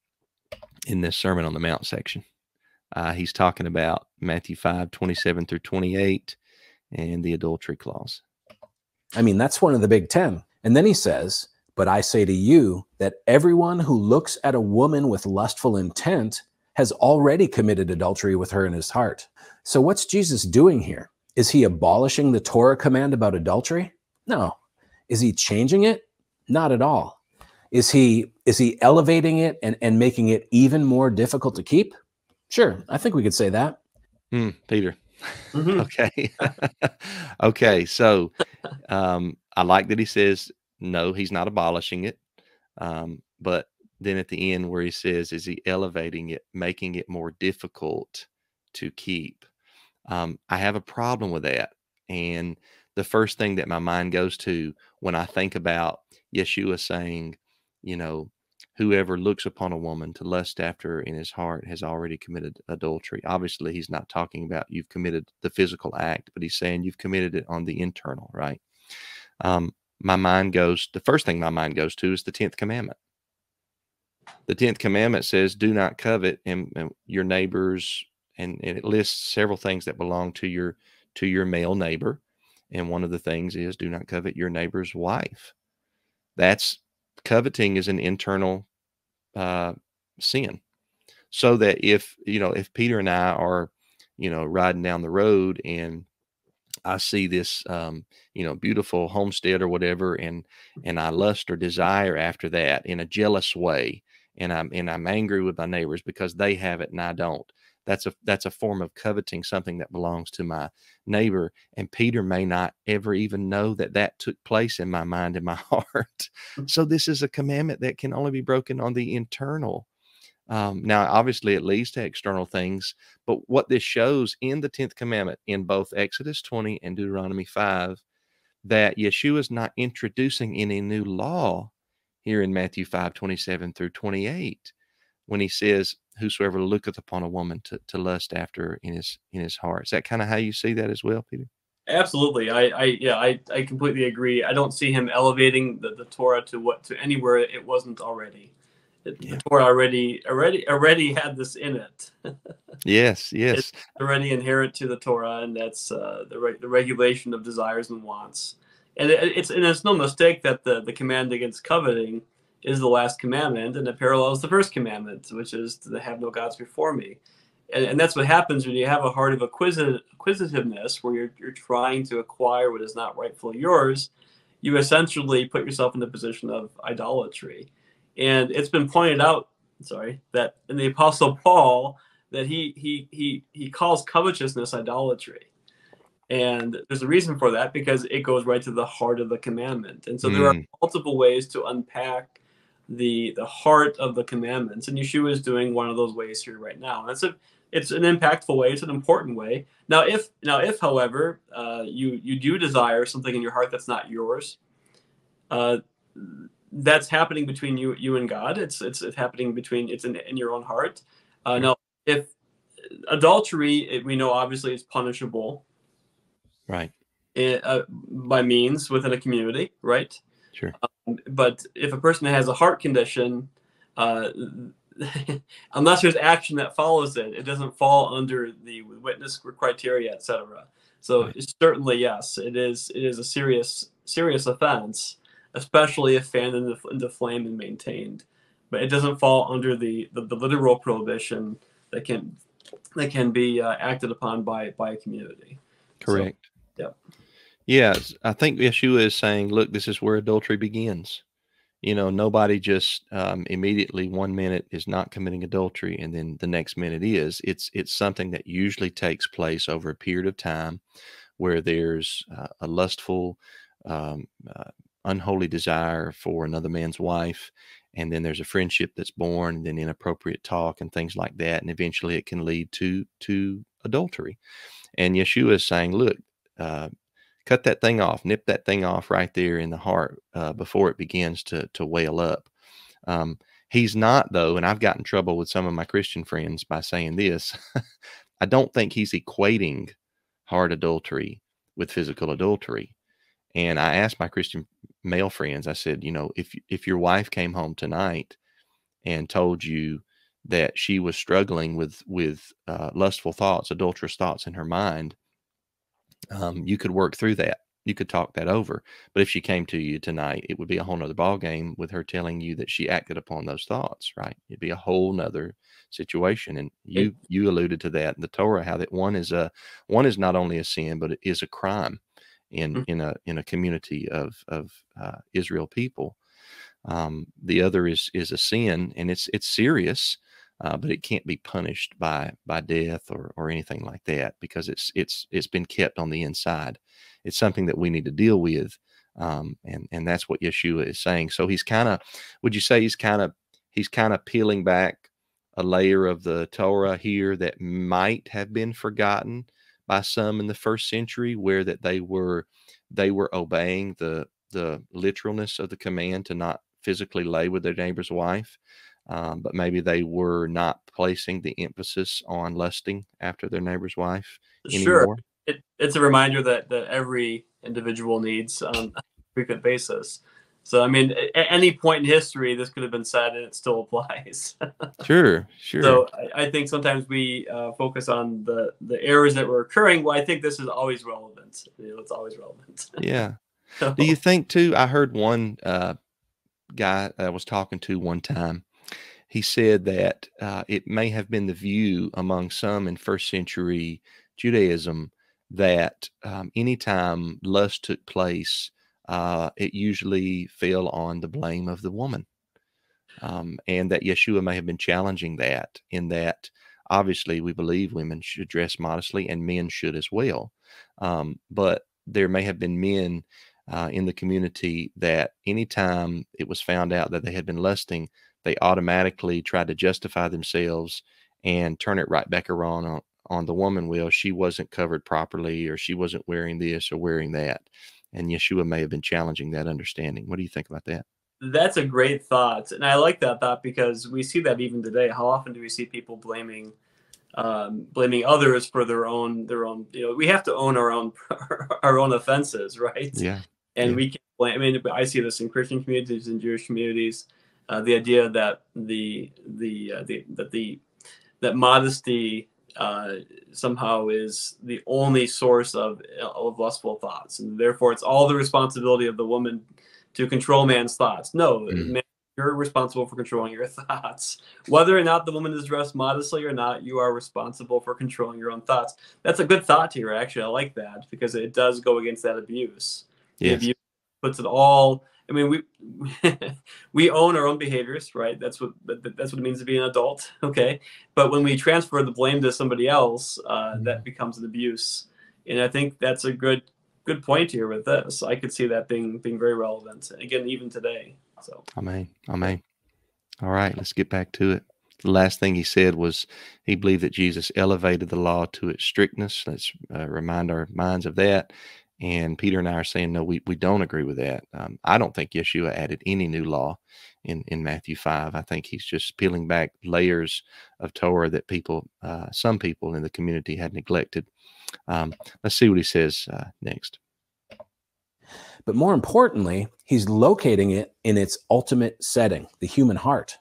in this Sermon on the Mount section. Uh, he's talking about Matthew 5 27 through 28 and the adultery clause. I mean, that's one of the big 10. And then he says, But I say to you that everyone who looks at a woman with lustful intent has already committed adultery with her in his heart. So, what's Jesus doing here? Is he abolishing the Torah command about adultery? No. Is he changing it? Not at all. Is he is he elevating it and, and making it even more difficult to keep? Sure, I think we could say that. Mm, Peter. Mm-hmm. okay. okay. So um, I like that he says no, he's not abolishing it. Um, but then at the end where he says, is he elevating it, making it more difficult to keep? Um, I have a problem with that. And the first thing that my mind goes to when I think about Yeshua saying, you know, whoever looks upon a woman to lust after her in his heart has already committed adultery. Obviously, he's not talking about you've committed the physical act, but he's saying you've committed it on the internal, right? Um, my mind goes, the first thing my mind goes to is the 10th commandment. The 10th commandment says, do not covet and, and your neighbors, and, and it lists several things that belong to your to your male neighbor. And one of the things is do not covet your neighbor's wife. That's coveting is an internal uh, sin. So that if, you know, if Peter and I are, you know, riding down the road and I see this, um, you know, beautiful homestead or whatever, and and I lust or desire after that in a jealous way, and I'm and I'm angry with my neighbors because they have it and I don't that's a that's a form of coveting something that belongs to my neighbor and peter may not ever even know that that took place in my mind and my heart. Mm. so this is a commandment that can only be broken on the internal. Um, now obviously it leads to external things but what this shows in the 10th commandment in both exodus 20 and deuteronomy 5 that yeshua is not introducing any new law here in matthew 5 27 through 28 when he says whosoever looketh upon a woman to, to lust after in his in his heart. Is that kind of how you see that as well, Peter? Absolutely. I, I yeah, I, I completely agree. I don't see him elevating the, the Torah to what to anywhere it wasn't already. It, yeah. The Torah already already already had this in it. yes, yes. It's already inherent to the Torah, and that's uh, the re- the regulation of desires and wants. And it, it's and it's no mistake that the the command against coveting is the last commandment, and it parallels the first commandment, which is to have no gods before me. And, and that's what happens when you have a heart of acquisit- acquisitiveness, where you're, you're trying to acquire what is not rightfully yours. You essentially put yourself in the position of idolatry. And it's been pointed out, sorry, that in the Apostle Paul, that he he he he calls covetousness idolatry. And there's a reason for that because it goes right to the heart of the commandment. And so mm. there are hmm. multiple ways to unpack the the heart of the commandments and yeshua is doing one of those ways here right now. And it's a it's an impactful way it's an important way. Now if now if however uh, you you do desire something in your heart that's not yours uh, that's happening between you you and god. It's it's, it's happening between it's in, in your own heart. Uh, now if adultery it, we know obviously is punishable. Right. It, uh, by means within a community right Sure. Um, but if a person has a heart condition, uh, unless there's action that follows it, it doesn't fall under the witness criteria, etc. So right. certainly, yes, it is. It is a serious, serious offense, especially if fanned into, into flame and maintained. But it doesn't fall under the, the, the literal prohibition that can that can be uh, acted upon by by a community. Correct. So, yeah. Yes, I think Yeshua is saying, look, this is where adultery begins. You know, nobody just um, immediately one minute is not committing adultery and then the next minute is. It's it's something that usually takes place over a period of time, where there's uh, a lustful, um, uh, unholy desire for another man's wife, and then there's a friendship that's born, and then inappropriate talk and things like that, and eventually it can lead to to adultery. And Yeshua is saying, look, uh, cut that thing off, nip that thing off right there in the heart uh, before it begins to to wail up. Um, he's not though, and I've gotten trouble with some of my Christian friends by saying this. I don't think he's equating heart adultery with physical adultery. And I asked my Christian male friends, I said, you know, if if your wife came home tonight and told you that she was struggling with with uh, lustful thoughts, adulterous thoughts in her mind, um, you could work through that. You could talk that over. But if she came to you tonight, it would be a whole nother ball game with her telling you that she acted upon those thoughts, right? It'd be a whole nother situation. And you you alluded to that in the Torah, how that one is a one is not only a sin, but it is a crime in mm-hmm. in a in a community of of uh, Israel people. Um, the other is is a sin, and it's it's serious uh, but it can't be punished by by death or or anything like that because it's it's it's been kept on the inside. It's something that we need to deal with, um, and and that's what Yeshua is saying. So he's kind of, would you say he's kind of he's kind of peeling back a layer of the Torah here that might have been forgotten by some in the first century, where that they were they were obeying the the literalness of the command to not physically lay with their neighbor's wife, um, but maybe they were not placing the emphasis on lusting after their neighbor's wife anymore. Sure, it, it's a reminder that that every individual needs on a frequent basis. So, I mean, at any point in history, this could have been said, and it still applies. sure, sure. So, I, I think sometimes we uh, focus on the the errors that were occurring. Well, I think this is always relevant. You know, it's always relevant. yeah. Do you think too? I heard one uh, guy I was talking to one time. He said that uh, it may have been the view among some in first century Judaism that um, anytime lust took place, uh, it usually fell on the blame of the woman. Um, and that Yeshua may have been challenging that in that obviously we believe women should dress modestly and men should as well. Um, but there may have been men uh, in the community that anytime it was found out that they had been lusting, they automatically tried to justify themselves and turn it right back around on, on the woman. Well, she wasn't covered properly, or she wasn't wearing this or wearing that and Yeshua may have been challenging that understanding. What do you think about that? That's a great thought, and I like that thought because we see that even today. How often do we see people blaming um, blaming others for their own their own? You know, we have to own our own our own offenses, right? Yeah. And yeah. we can blame. I mean, I see this in Christian communities and Jewish communities. Uh, the idea that the the uh, the that the that modesty uh, somehow is the only source of, of lustful thoughts, and therefore it's all the responsibility of the woman to control man's thoughts. No, mm. man, you're responsible for controlling your thoughts. Whether or not the woman is dressed modestly or not, you are responsible for controlling your own thoughts. That's a good thought here, actually. I like that because it does go against that abuse. Yes. Abuse puts it all I mean, we we own our own behaviors, right? That's what that's what it means to be an adult, okay? But when we transfer the blame to somebody else, uh, that mm-hmm. becomes an abuse, and I think that's a good good point here with this. I could see that being being very relevant again, even today. So, amen, amen. All right, let's get back to it. The last thing he said was he believed that Jesus elevated the law to its strictness. Let's uh, remind our minds of that. And Peter and I are saying, no, we, we don't agree with that. Um, I don't think Yeshua added any new law in, in Matthew 5. I think he's just peeling back layers of Torah that people, uh, some people in the community had neglected. Um, let's see what he says uh, next. But more importantly, he's locating it in its ultimate setting, the human heart.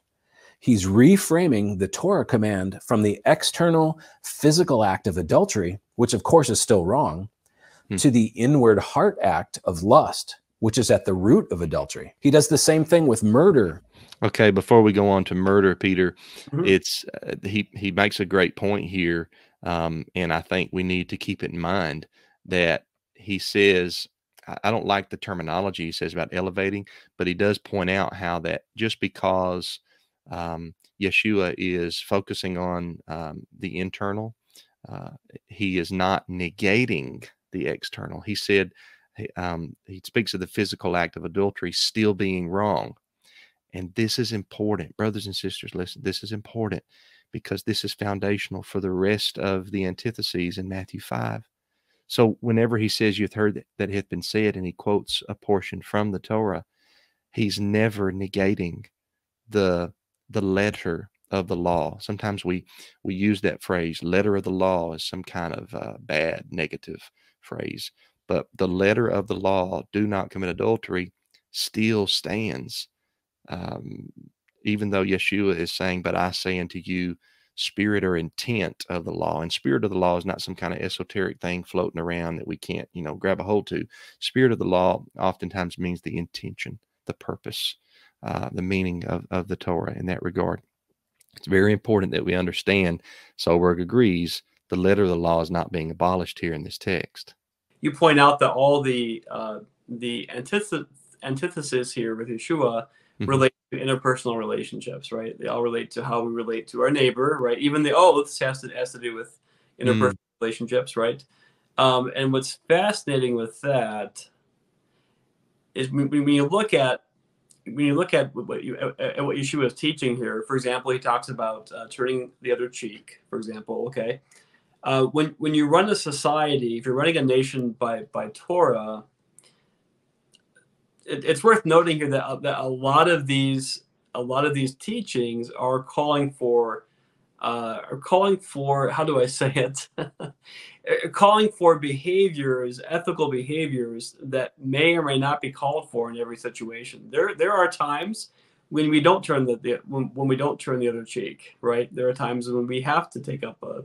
He's reframing the Torah command from the external physical act of adultery, which of course is still wrong, hmm. to the inward heart act of lust, which is at the root of adultery. He does the same thing with murder. Okay, before we go on to murder, Peter, mm-hmm. it's uh, he he makes a great point here, um, and I think we need to keep it in mind that he says I don't like the terminology he says about elevating, but he does point out how that just because um, Yeshua is focusing on um, the internal, uh, he is not negating the external. He said, um, he speaks of the physical act of adultery still being wrong. And this is important, brothers and sisters. Listen, this is important because this is foundational for the rest of the antitheses in Matthew 5. So, whenever he says, You've heard that, that hath been said, and he quotes a portion from the Torah, he's never negating the the letter of the law. Sometimes we we use that phrase, letter of the law, as some kind of uh, bad, negative phrase. But the letter of the law, do not commit adultery, still stands. Um, even though Yeshua is saying, But I say unto you, spirit or intent of the law. And spirit of the law is not some kind of esoteric thing floating around that we can't, you know, grab a hold to. Spirit of the law oftentimes means the intention, the purpose, uh, the meaning of, of the Torah in that regard. It's very important that we understand. Solberg agrees the letter of the law is not being abolished here in this text. You point out that all the uh, the antithesis, antithesis here with Yeshua mm-hmm. relate to interpersonal relationships, right? They all relate to how we relate to our neighbor, right? Even the oaths has to has to do with interpersonal mm. relationships, right? Um, and what's fascinating with that is when, when you look at when you look at what you at what Yeshua is teaching here, for example, he talks about uh, turning the other cheek. For example, okay, uh, when when you run a society, if you're running a nation by by Torah, it, it's worth noting here that that a lot of these a lot of these teachings are calling for uh, are calling for how do I say it? calling for behaviors, ethical behaviors that may or may not be called for in every situation. There, there are times when we don't turn the, the when, when we don't turn the other cheek, right? There are times when we have to take up a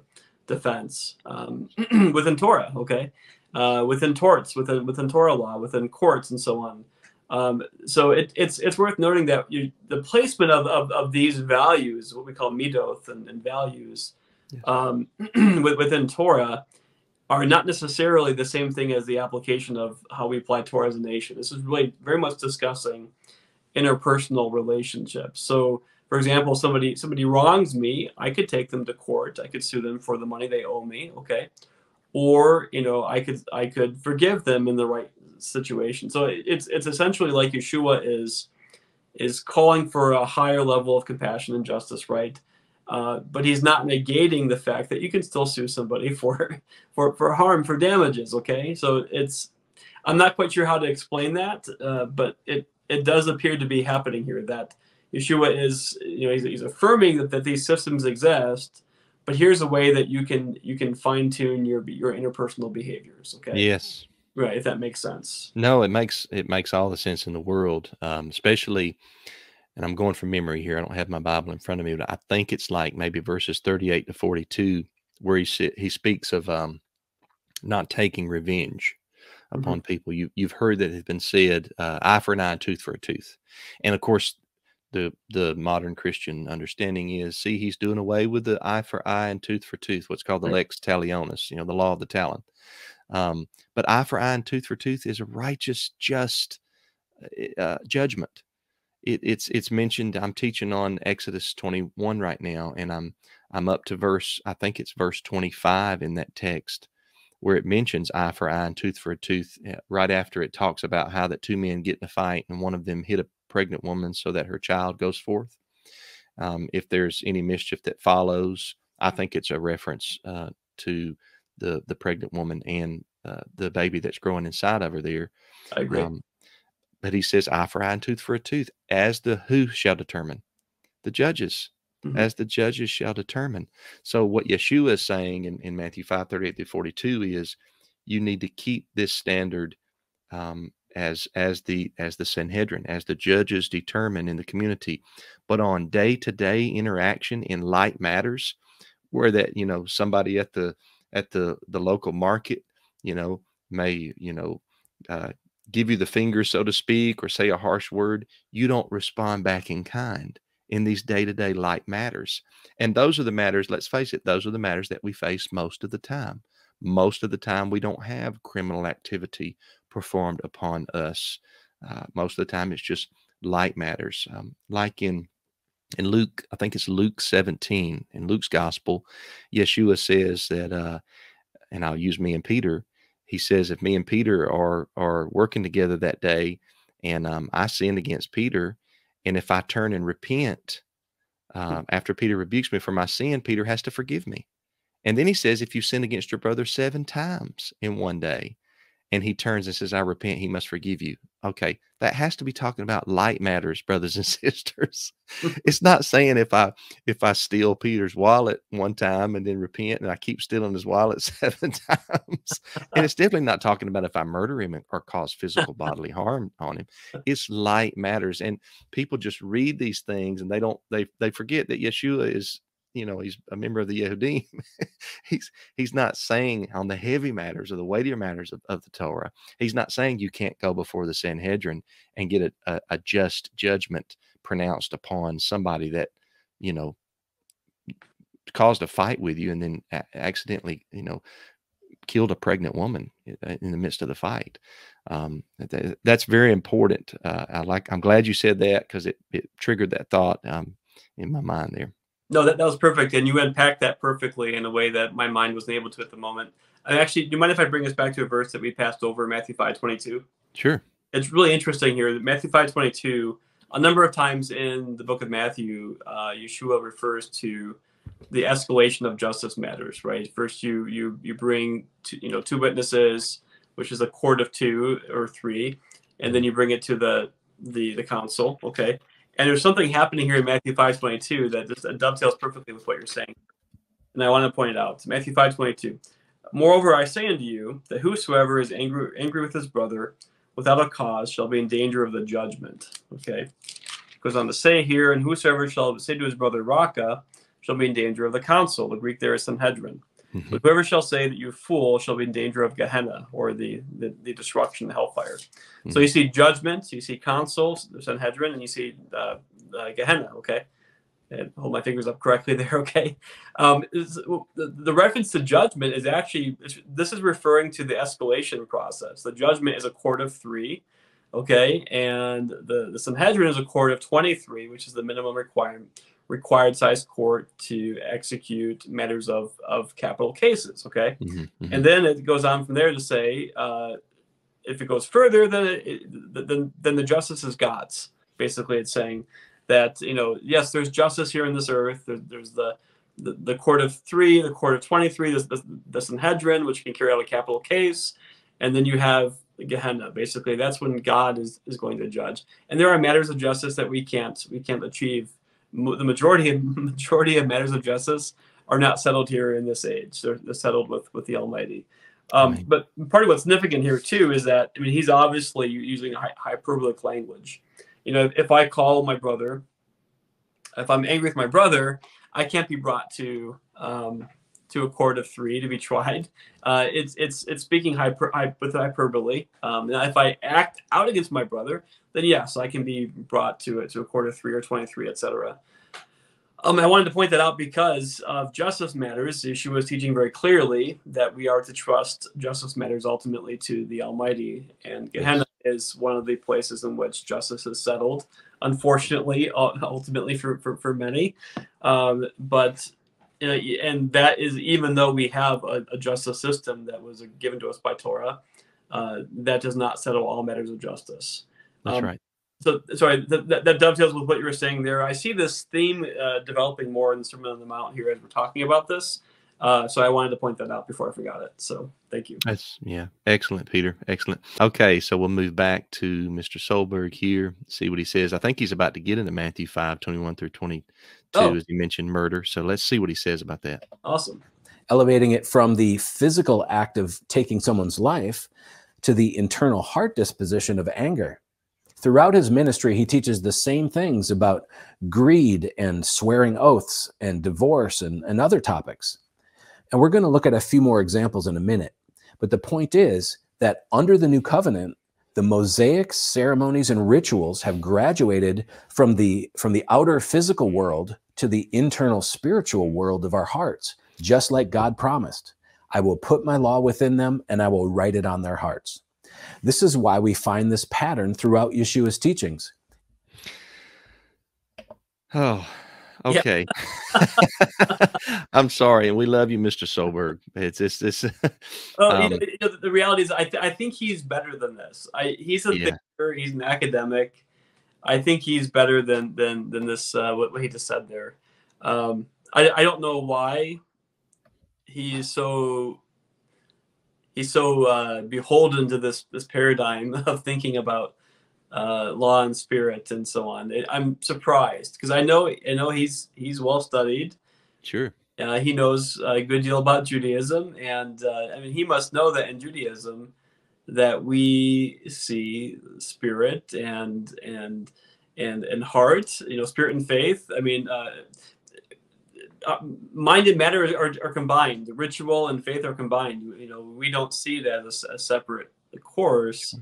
defense um, within Torah, okay, uh, within torts, within within Torah law, within courts, and so on. Um, so it, it's it's worth noting that you, the placement of, of, of, these values, what we call midoth and, and values, yeah. um, within Torah, are not necessarily the same thing as the application of how we apply Torah as a nation. This is really very much discussing interpersonal relationships. So, for example, somebody somebody wrongs me, I could take them to court. I could sue them for the money they owe me. Okay, or you know, I could I could forgive them in the right situation. So it's it's essentially like Yeshua is is calling for a higher level of compassion and justice, right? Uh, but he's not negating the fact that you can still sue somebody for for for harm for damages. Okay, so it's I'm not quite sure how to explain that, uh, but it it does appear to be happening here that Yeshua is you know he's, he's affirming that, that these systems exist, but here's a way that you can you can fine tune your your interpersonal behaviors. Okay. Yes. Right, if that makes sense. No, it makes it makes all the sense in the world, um, especially. And I'm going from memory here. I don't have my Bible in front of me, but I think it's like maybe verses 38 to 42, where he he speaks of um, not taking revenge mm-hmm. upon people. You you've heard that has been said, uh, "Eye for an eye, tooth for a tooth," and of course, the the modern Christian understanding is, see, he's doing away with the eye for eye and tooth for tooth, what's called the right. lex talionis, you know, the law of the talon. Um, but eye for eye and tooth for tooth is a righteous, just uh, uh judgment. It, it's it's mentioned. I'm teaching on Exodus 21 right now, and I'm I'm up to verse. I think it's verse 25 in that text where it mentions eye for eye and tooth for a tooth. Eh, right after it talks about how that two men get in a fight and one of them hit a pregnant woman so that her child goes forth. Um, if there's any mischief that follows, I think it's a reference uh, to the the pregnant woman and uh, the baby that's growing inside of her there. I agree. Um, but he says, eye for eye and tooth for a tooth, as the who shall determine, the judges, mm-hmm. as the judges shall determine. So what Yeshua is saying in, in Matthew 5, 38 to 42 is you need to keep this standard um, as as the as the Sanhedrin, as the judges determine in the community. But on day-to-day interaction in light matters, where that, you know, somebody at the at the the local market, you know, may you know uh, give you the finger, so to speak, or say a harsh word, you don't respond back in kind in these day to day light matters. And those are the matters, let's face it, those are the matters that we face most of the time. Most of the time, we don't have criminal activity performed upon us. Uh, most of the time, it's just light matters. Um, like in in Luke, I think it's Luke 17 in Luke's gospel, Yeshua says that, uh, and I'll use me and Peter. He says, if me and Peter are are working together that day, and um, I sinned against Peter, and if I turn and repent uh, after Peter rebukes me for my sin, Peter has to forgive me. And then he says, if you sin against your brother seven times in one day, and he turns and says, I repent, he must forgive you. Okay, that has to be talking about light matters, brothers and sisters. it's not saying if I if I steal Peter's wallet one time and then repent and I keep stealing his wallet seven times. and it's definitely not talking about if I murder him or cause physical bodily harm on him. It's light matters. And people just read these things and they don't they they forget that Yeshua is you know he's a member of the Yehudim. he's he's not saying on the heavy matters or the weightier matters of, of, the Torah. He's not saying you can't go before the Sanhedrin and get a, a, a just judgment pronounced upon somebody that you know caused a fight with you and then accidentally you know killed a pregnant woman uh, in the midst of the fight. Um, that, that's very important. Uh, I like. I'm glad you said that because it it triggered that thought um, in my mind there. No, that, that was perfect. And you unpacked that perfectly in a way that my mind wasn't able to at the moment. And actually, do you mind if I bring us back to a verse that we passed over, Matthew 5 22? Sure. It's really interesting here. Matthew 5 22, a number of times in the book of Matthew, uh, Yeshua refers to the escalation of justice matters. Right. First, you you you bring two, you know two witnesses, which is a court of two or three, and then you bring it to the the the council. Okay. And there's something happening here in Matthew 5:22 that just dovetails perfectly with what you're saying. And I want to point it out. Matthew 5:22. Moreover, I say unto you that whosoever is angry angry with his brother without a cause shall be in danger of the judgment. Okay. Goes on to say here, and whosoever shall say to his brother Raca shall be in danger of the council. The Greek there is Sanhedrin. Mm-hmm. But whoever shall say that you fool shall be in danger of Gehenna or the, the, the destruction, the hellfire. Mm-hmm. So you see judgments, you see council, the Sanhedrin, and you see uh, uh, Gehenna, okay? And hold my fingers up correctly there, okay? Um, the, the reference to judgment is actually, this is referring to the escalation process. The judgment is a court of three, okay? And the, the Sanhedrin is a court of 23, which is the minimum requirement required size court to execute matters of, of capital cases. Okay. Mm-hmm, mm-hmm. And then it goes on from there to say, uh, if it goes further, then, it, then, then the justice is God's. Basically, it's saying that, you know, yes, there's justice here in this earth. There, there's the, the, the, court of three, the court of 23, the, the, the Sanhedrin, which can carry out a capital case. And then you have Gehenna. Basically, that's when God is, is going to judge. And there are matters of justice that we can't we can't achieve the majority of majority of matters of justice are not settled here in this age. They're, they're settled with with the Almighty. Um, right. But part of what's significant here too is that I mean he's obviously using hyperbolic language. You know, if I call my brother, if I'm angry with my brother, I can't be brought to um, to a court of three to be tried. Uh, it's it's it's speaking hyper, hyper with hyperbole. Um, if I act out against my brother, then yes, I can be brought to it to a court of three or twenty three, etc. Um, I wanted to point that out because of justice matters. She was teaching very clearly that we are to trust justice matters ultimately to the Almighty, and Gehenna is one of the places in which justice is settled. Unfortunately, ultimately for for, for many, um, but and that is even though we have a, a justice system that was given to us by Torah, uh, that does not settle all matters of justice. That's um, right. So, sorry, that, that, that, dovetails with what you were saying there. I see this theme uh, developing more in the Sermon on the Mount here as we're talking about this. Uh, so I wanted to point that out before I forgot it. So thank you. That's yeah, excellent, Peter. Excellent. Okay, so we'll move back to Mr. Solberg here, see what he says. I think he's about to get into Matthew 5, 21 through 22, oh. as he mentioned murder. So let's see what he says about that. Awesome. Elevating it from the physical act of taking someone's life to the internal heart disposition of anger. Throughout his ministry, he teaches the same things about greed and swearing oaths and divorce and, and other topics. And we're going to look at a few more examples in a minute. But the point is that under the new covenant, the Mosaic ceremonies and rituals have graduated from the from the outer physical world to the internal spiritual world of our hearts, just like God promised. I will put my law within them and I will write it on their hearts. This is why we find this pattern throughout Yeshua's teachings. Oh, Okay. Yeah. I'm sorry, and we love you, Mr. Solberg. It's it's this. well, um, you know, you know, the reality is, I th- I think he's better than this. I he's a yeah. thinker. He's an academic. I think he's better than than than this. Uh, what, what he just said there. Um, I I don't know why he's so he's so uh, beholden to this this paradigm of thinking about uh, law and spirit and so on. I'm surprised because I know I know he's he's well studied. Sure. Uh, he knows a good deal about Judaism, and uh, I mean he must know that in Judaism that we see spirit and and and and heart. You know, spirit and faith. I mean. Uh, uh, mind and matter are, are combined. The ritual and faith are combined. You know, we don't see it as a, a separate course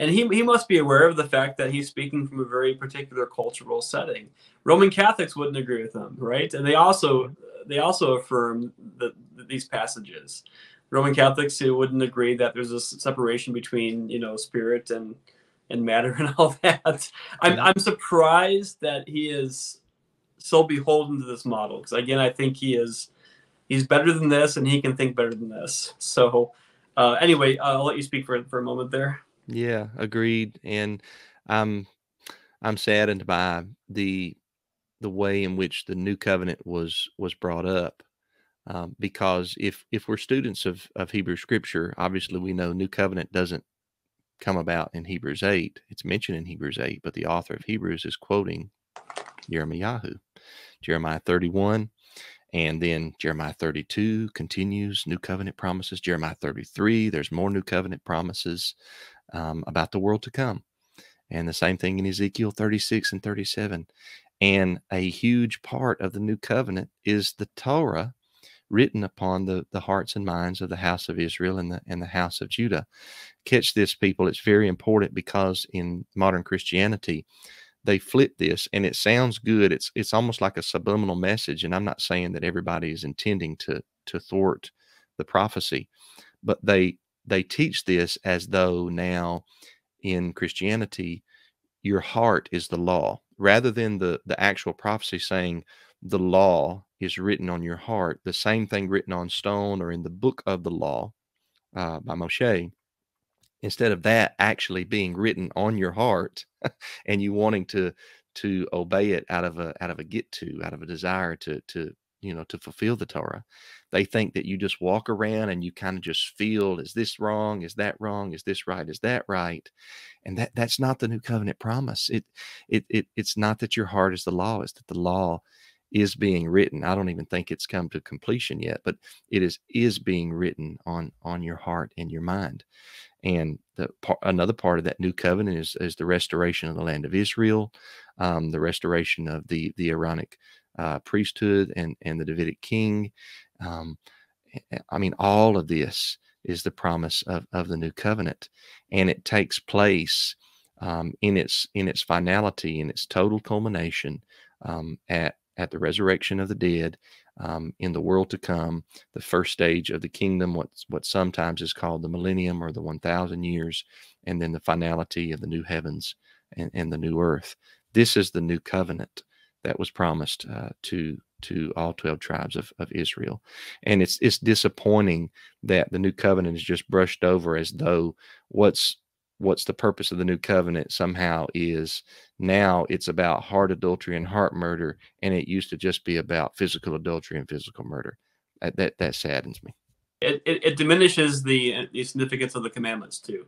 and he, he must be aware of the fact that he's speaking from a very particular cultural setting. Roman Catholics wouldn't agree with him, right? And they also they also affirm that, these passages. Roman Catholics who wouldn't agree that there's a separation between you know spirit and and matter and all that. I'm I'm surprised that he is so beholden to this model because again I think he is he's better than this and he can think better than this. So uh, anyway, I'll let you speak for for a moment there. Yeah, agreed. And I'm I'm saddened by the the way in which the new covenant was was brought up. Um, because if if we're students of of Hebrew scripture, obviously we know new covenant doesn't come about in Hebrews 8. It's mentioned in Hebrews 8, but the author of Hebrews is quoting Jeremiah, Jeremiah 31, and then Jeremiah 32 continues new covenant promises. Jeremiah 33, there's more new covenant promises um, about the world to come. And the same thing in Ezekiel 36 and 37. And a huge part of the new covenant is the Torah written upon the, the hearts and minds of the house of Israel and the, and the house of Judah. Catch this, people. It's very important because in modern Christianity, they flip this and it sounds good. It's it's almost like a subliminal message. And I'm not saying that everybody is intending to to thwart the prophecy, but they they teach this as though now in Christianity, your heart is the law rather than the the actual prophecy saying the law is written on your heart. The same thing written on stone or in the book of the law uh, by moshe instead of that actually being written on your heart and you wanting to to obey it out of a out of a get to out of a desire to to you know to fulfill the torah. They think that you just walk around and you kind of just feel is this wrong? Is that wrong? Is this right? Is that right? And that that's not the new covenant promise. It it, it it's not that your heart is the law it's that the law is being written. I don't even think it's come to completion yet but it is is being written on on your heart and your mind. And the part, another part of that new covenant is, is the restoration of the land of Israel, um, the restoration of the the Aaronic uh, priesthood and and the Davidic king. Um, I mean, all of this is the promise of, of the new covenant, and it takes place um, in its in its finality, in its total culmination um, at at the resurrection of the dead um, in the world to come, the first stage of the kingdom, what's what sometimes is called the millennium or the 1,000 years, and then the finality of the new heavens and, and the new earth. This is the new covenant that was promised uh, to to all 12 tribes of, of Israel. And it's it's disappointing that the new covenant is just brushed over as though what's what's the purpose of the new covenant somehow is now it's about heart adultery and heart murder and it used to just be about physical adultery and physical murder. That that, that saddens me. It, it, it, diminishes the the significance of the commandments too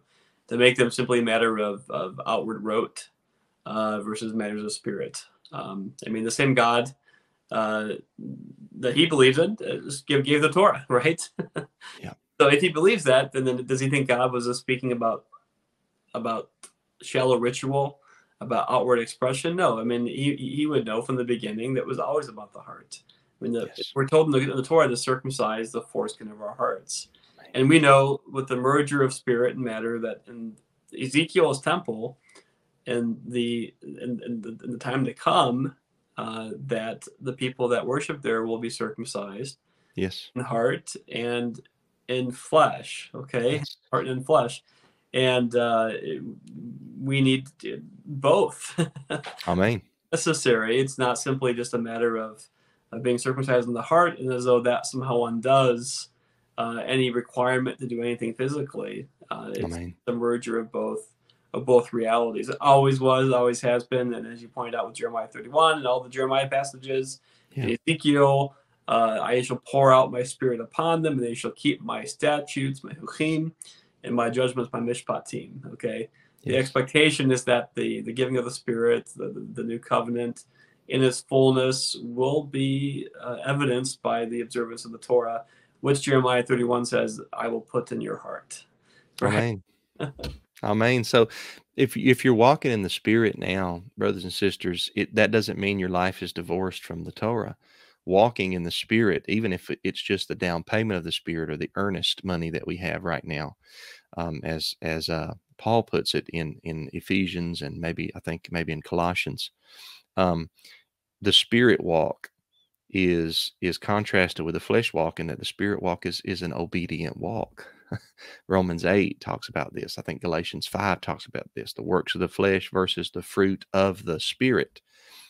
to make them simply a matter of, of outward rote uh, versus matters of spirit um, i mean the same god uh, that he believes in uh, gave, gave the torah right yeah so if he believes that then, then does he think god was just speaking about about shallow ritual, about outward expression. No, I mean he he would know from the beginning that was always about the heart. I mean, the, yes. we're told in the, in the, Torah to circumcise the foreskin of our hearts, and we know with the merger of spirit and matter that in Ezekiel's temple, and the in, in, the, in the time to come, uh, that the people that worship there will be circumcised. Yes. In heart and in flesh. Okay, yes. heart and flesh and uh, we need both. Amen. Necessary. It's not simply just a matter of, of being circumcised in the heart, and as though that somehow undoes uh, any requirement to do anything physically. Uh, it's Amen. the merger of both of both realities. It always was, always has been, and as you pointed out with Jeremiah 31 and all the Jeremiah passages, yeah. Ezekiel, uh, I shall pour out my spirit upon them, and they shall keep my statutes, my hukim, and my judgments my mishpatim. Okay, yes. the expectation is that the the giving of the Spirit, the, the, the new covenant, in its fullness, will be uh, evidenced by the observance of the Torah, which Jeremiah 31 says, "I will put in your heart." Right? Amen. Amen. So, if if you're walking in the Spirit now, brothers and sisters, it that doesn't mean your life is divorced from the Torah walking in the spirit, even if it's just the down payment of the spirit or the earnest money that we have right now, um, as as uh, Paul puts it in in Ephesians and maybe I think maybe in Colossians, um, the spirit walk is is contrasted with the flesh walk, and that the spirit walk is is an obedient walk. Romans 8 talks about this. I think Galatians 5 talks about this the works of the flesh versus the fruit of the spirit.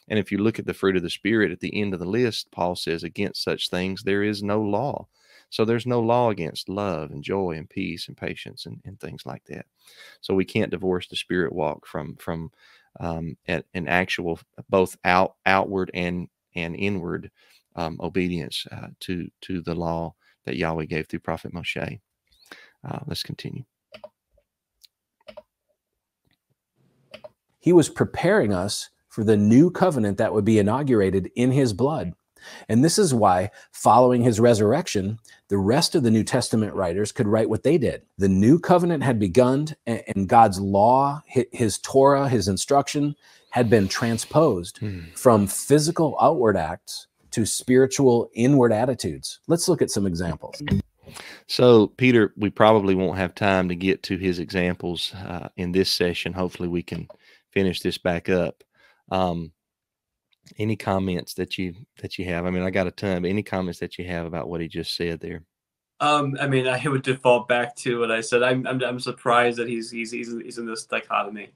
And if you look at the fruit of the Spirit at the end of the list, Paul says, against such things there is no law. So there's no law against love and joy and peace and patience and, and things like that. So we can't divorce the spirit walk from from um, at an actual both out outward and and inward um, obedience uh, to to the law that Yahweh gave through Prophet Moshe. Uh, let's continue. He was preparing us for the new covenant that would be inaugurated in his blood. And this is why, following his resurrection, the rest of the New Testament writers could write what they did. The new covenant had begun, and God's law, his Torah, his instruction, had been transposed hmm. from physical outward acts to spiritual inward attitudes. Let's look at some examples. So, Peter, we probably won't have time to get to his examples uh, in this session. Hopefully, we can finish this back up. Um, any comments that you that you have? I mean, I got a ton. But any comments that you have about what he just said there? Um, I mean, I would default back to what I said. I'm I'm, I'm surprised that he's he's he's, he's in this dichotomy,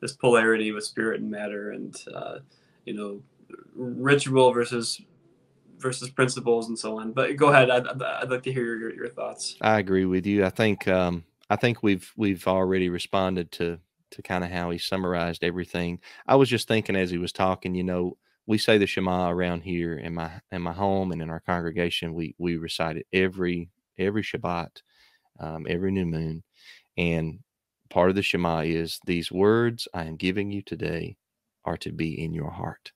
this polarity with spirit and matter, and uh, you know, ritual versus versus principles and so on. But go ahead. I'd, I'd like to hear your, your thoughts. I agree with you. I think um, I think we've we've already responded to to kind of how he summarized everything. I was just thinking as he was talking, you know, we say the Shema around here in my in my home and in our congregation. We we recite it every every Shabbat, um, every new moon, and part of the Shema is these words I am giving you today are to be in your heart.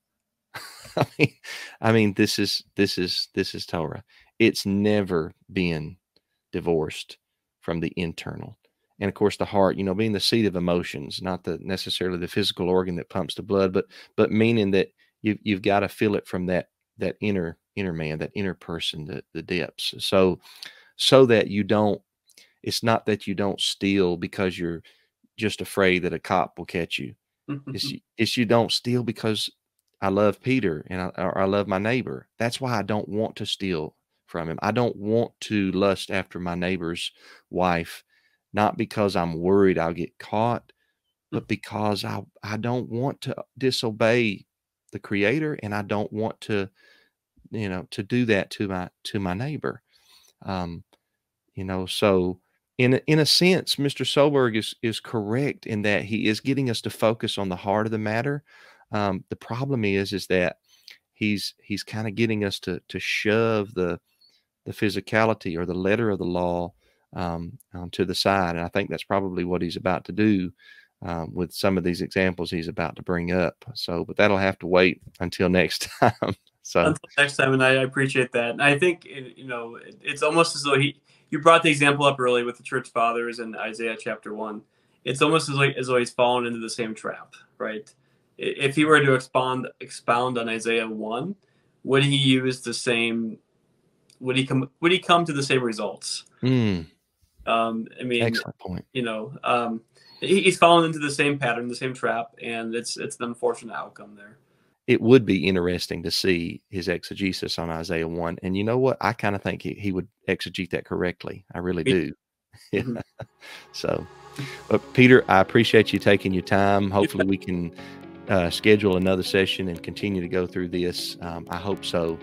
I mean, I mean, this is this is this is Torah. It's never been divorced from the internal. And of course the heart you know being the seat of emotions not the necessarily the physical organ that pumps the blood but but meaning that you, you've got to feel it from that that inner inner man that inner person the, the depths. So so that you don't it's not that you don't steal because you're just afraid that a cop will catch you. It's, it's you don't steal because i love peter and I, or I love my neighbor. That's why i don't want to steal from him. I don't want to lust after my neighbor's wife not because i'm worried i'll get caught but because i i don't want to disobey the creator and i don't want to you know to do that to my to my neighbor. Um you know so in a, in a sense mr solberg is is correct in that he is getting us to focus on the heart of the matter um the problem is is that he's he's kind of getting us to to shove the the physicality or the letter of the law um, um, to the side and i think that's probably what he's about to do um, with some of these examples he's about to bring up. So, but that'll have to wait until next time. so until next time, and I, appreciate that. And I think you know it's almost as though he you brought the example up early with the church fathers in Isaiah chapter one. It's almost as, like, as though he's fallen into the same trap, right? If he were to expound expound on Isaiah one, would he use the same? Would he come? Would he come to the same results? Mm. Um, I mean, excellent point. You know, um, he's fallen into the same pattern, the same trap, and it's it's an unfortunate outcome there. It would be interesting to see his exegesis on Isaiah one, and you know what? I kind of think he, he would exegete that correctly. I really do. Mm-hmm. so, but Peter, I appreciate you taking your time. Hopefully, we can uh, schedule another session and continue to go through this. Um, I hope so.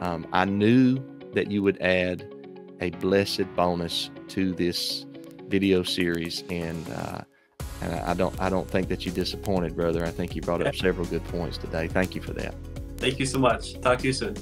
Um, I knew that you would add a blessed bonus to this video series, and uh, and I don't I don't think that you disappointed, brother. I think you brought up several good points today. Thank you for that. Thank you so much. Talk to you soon.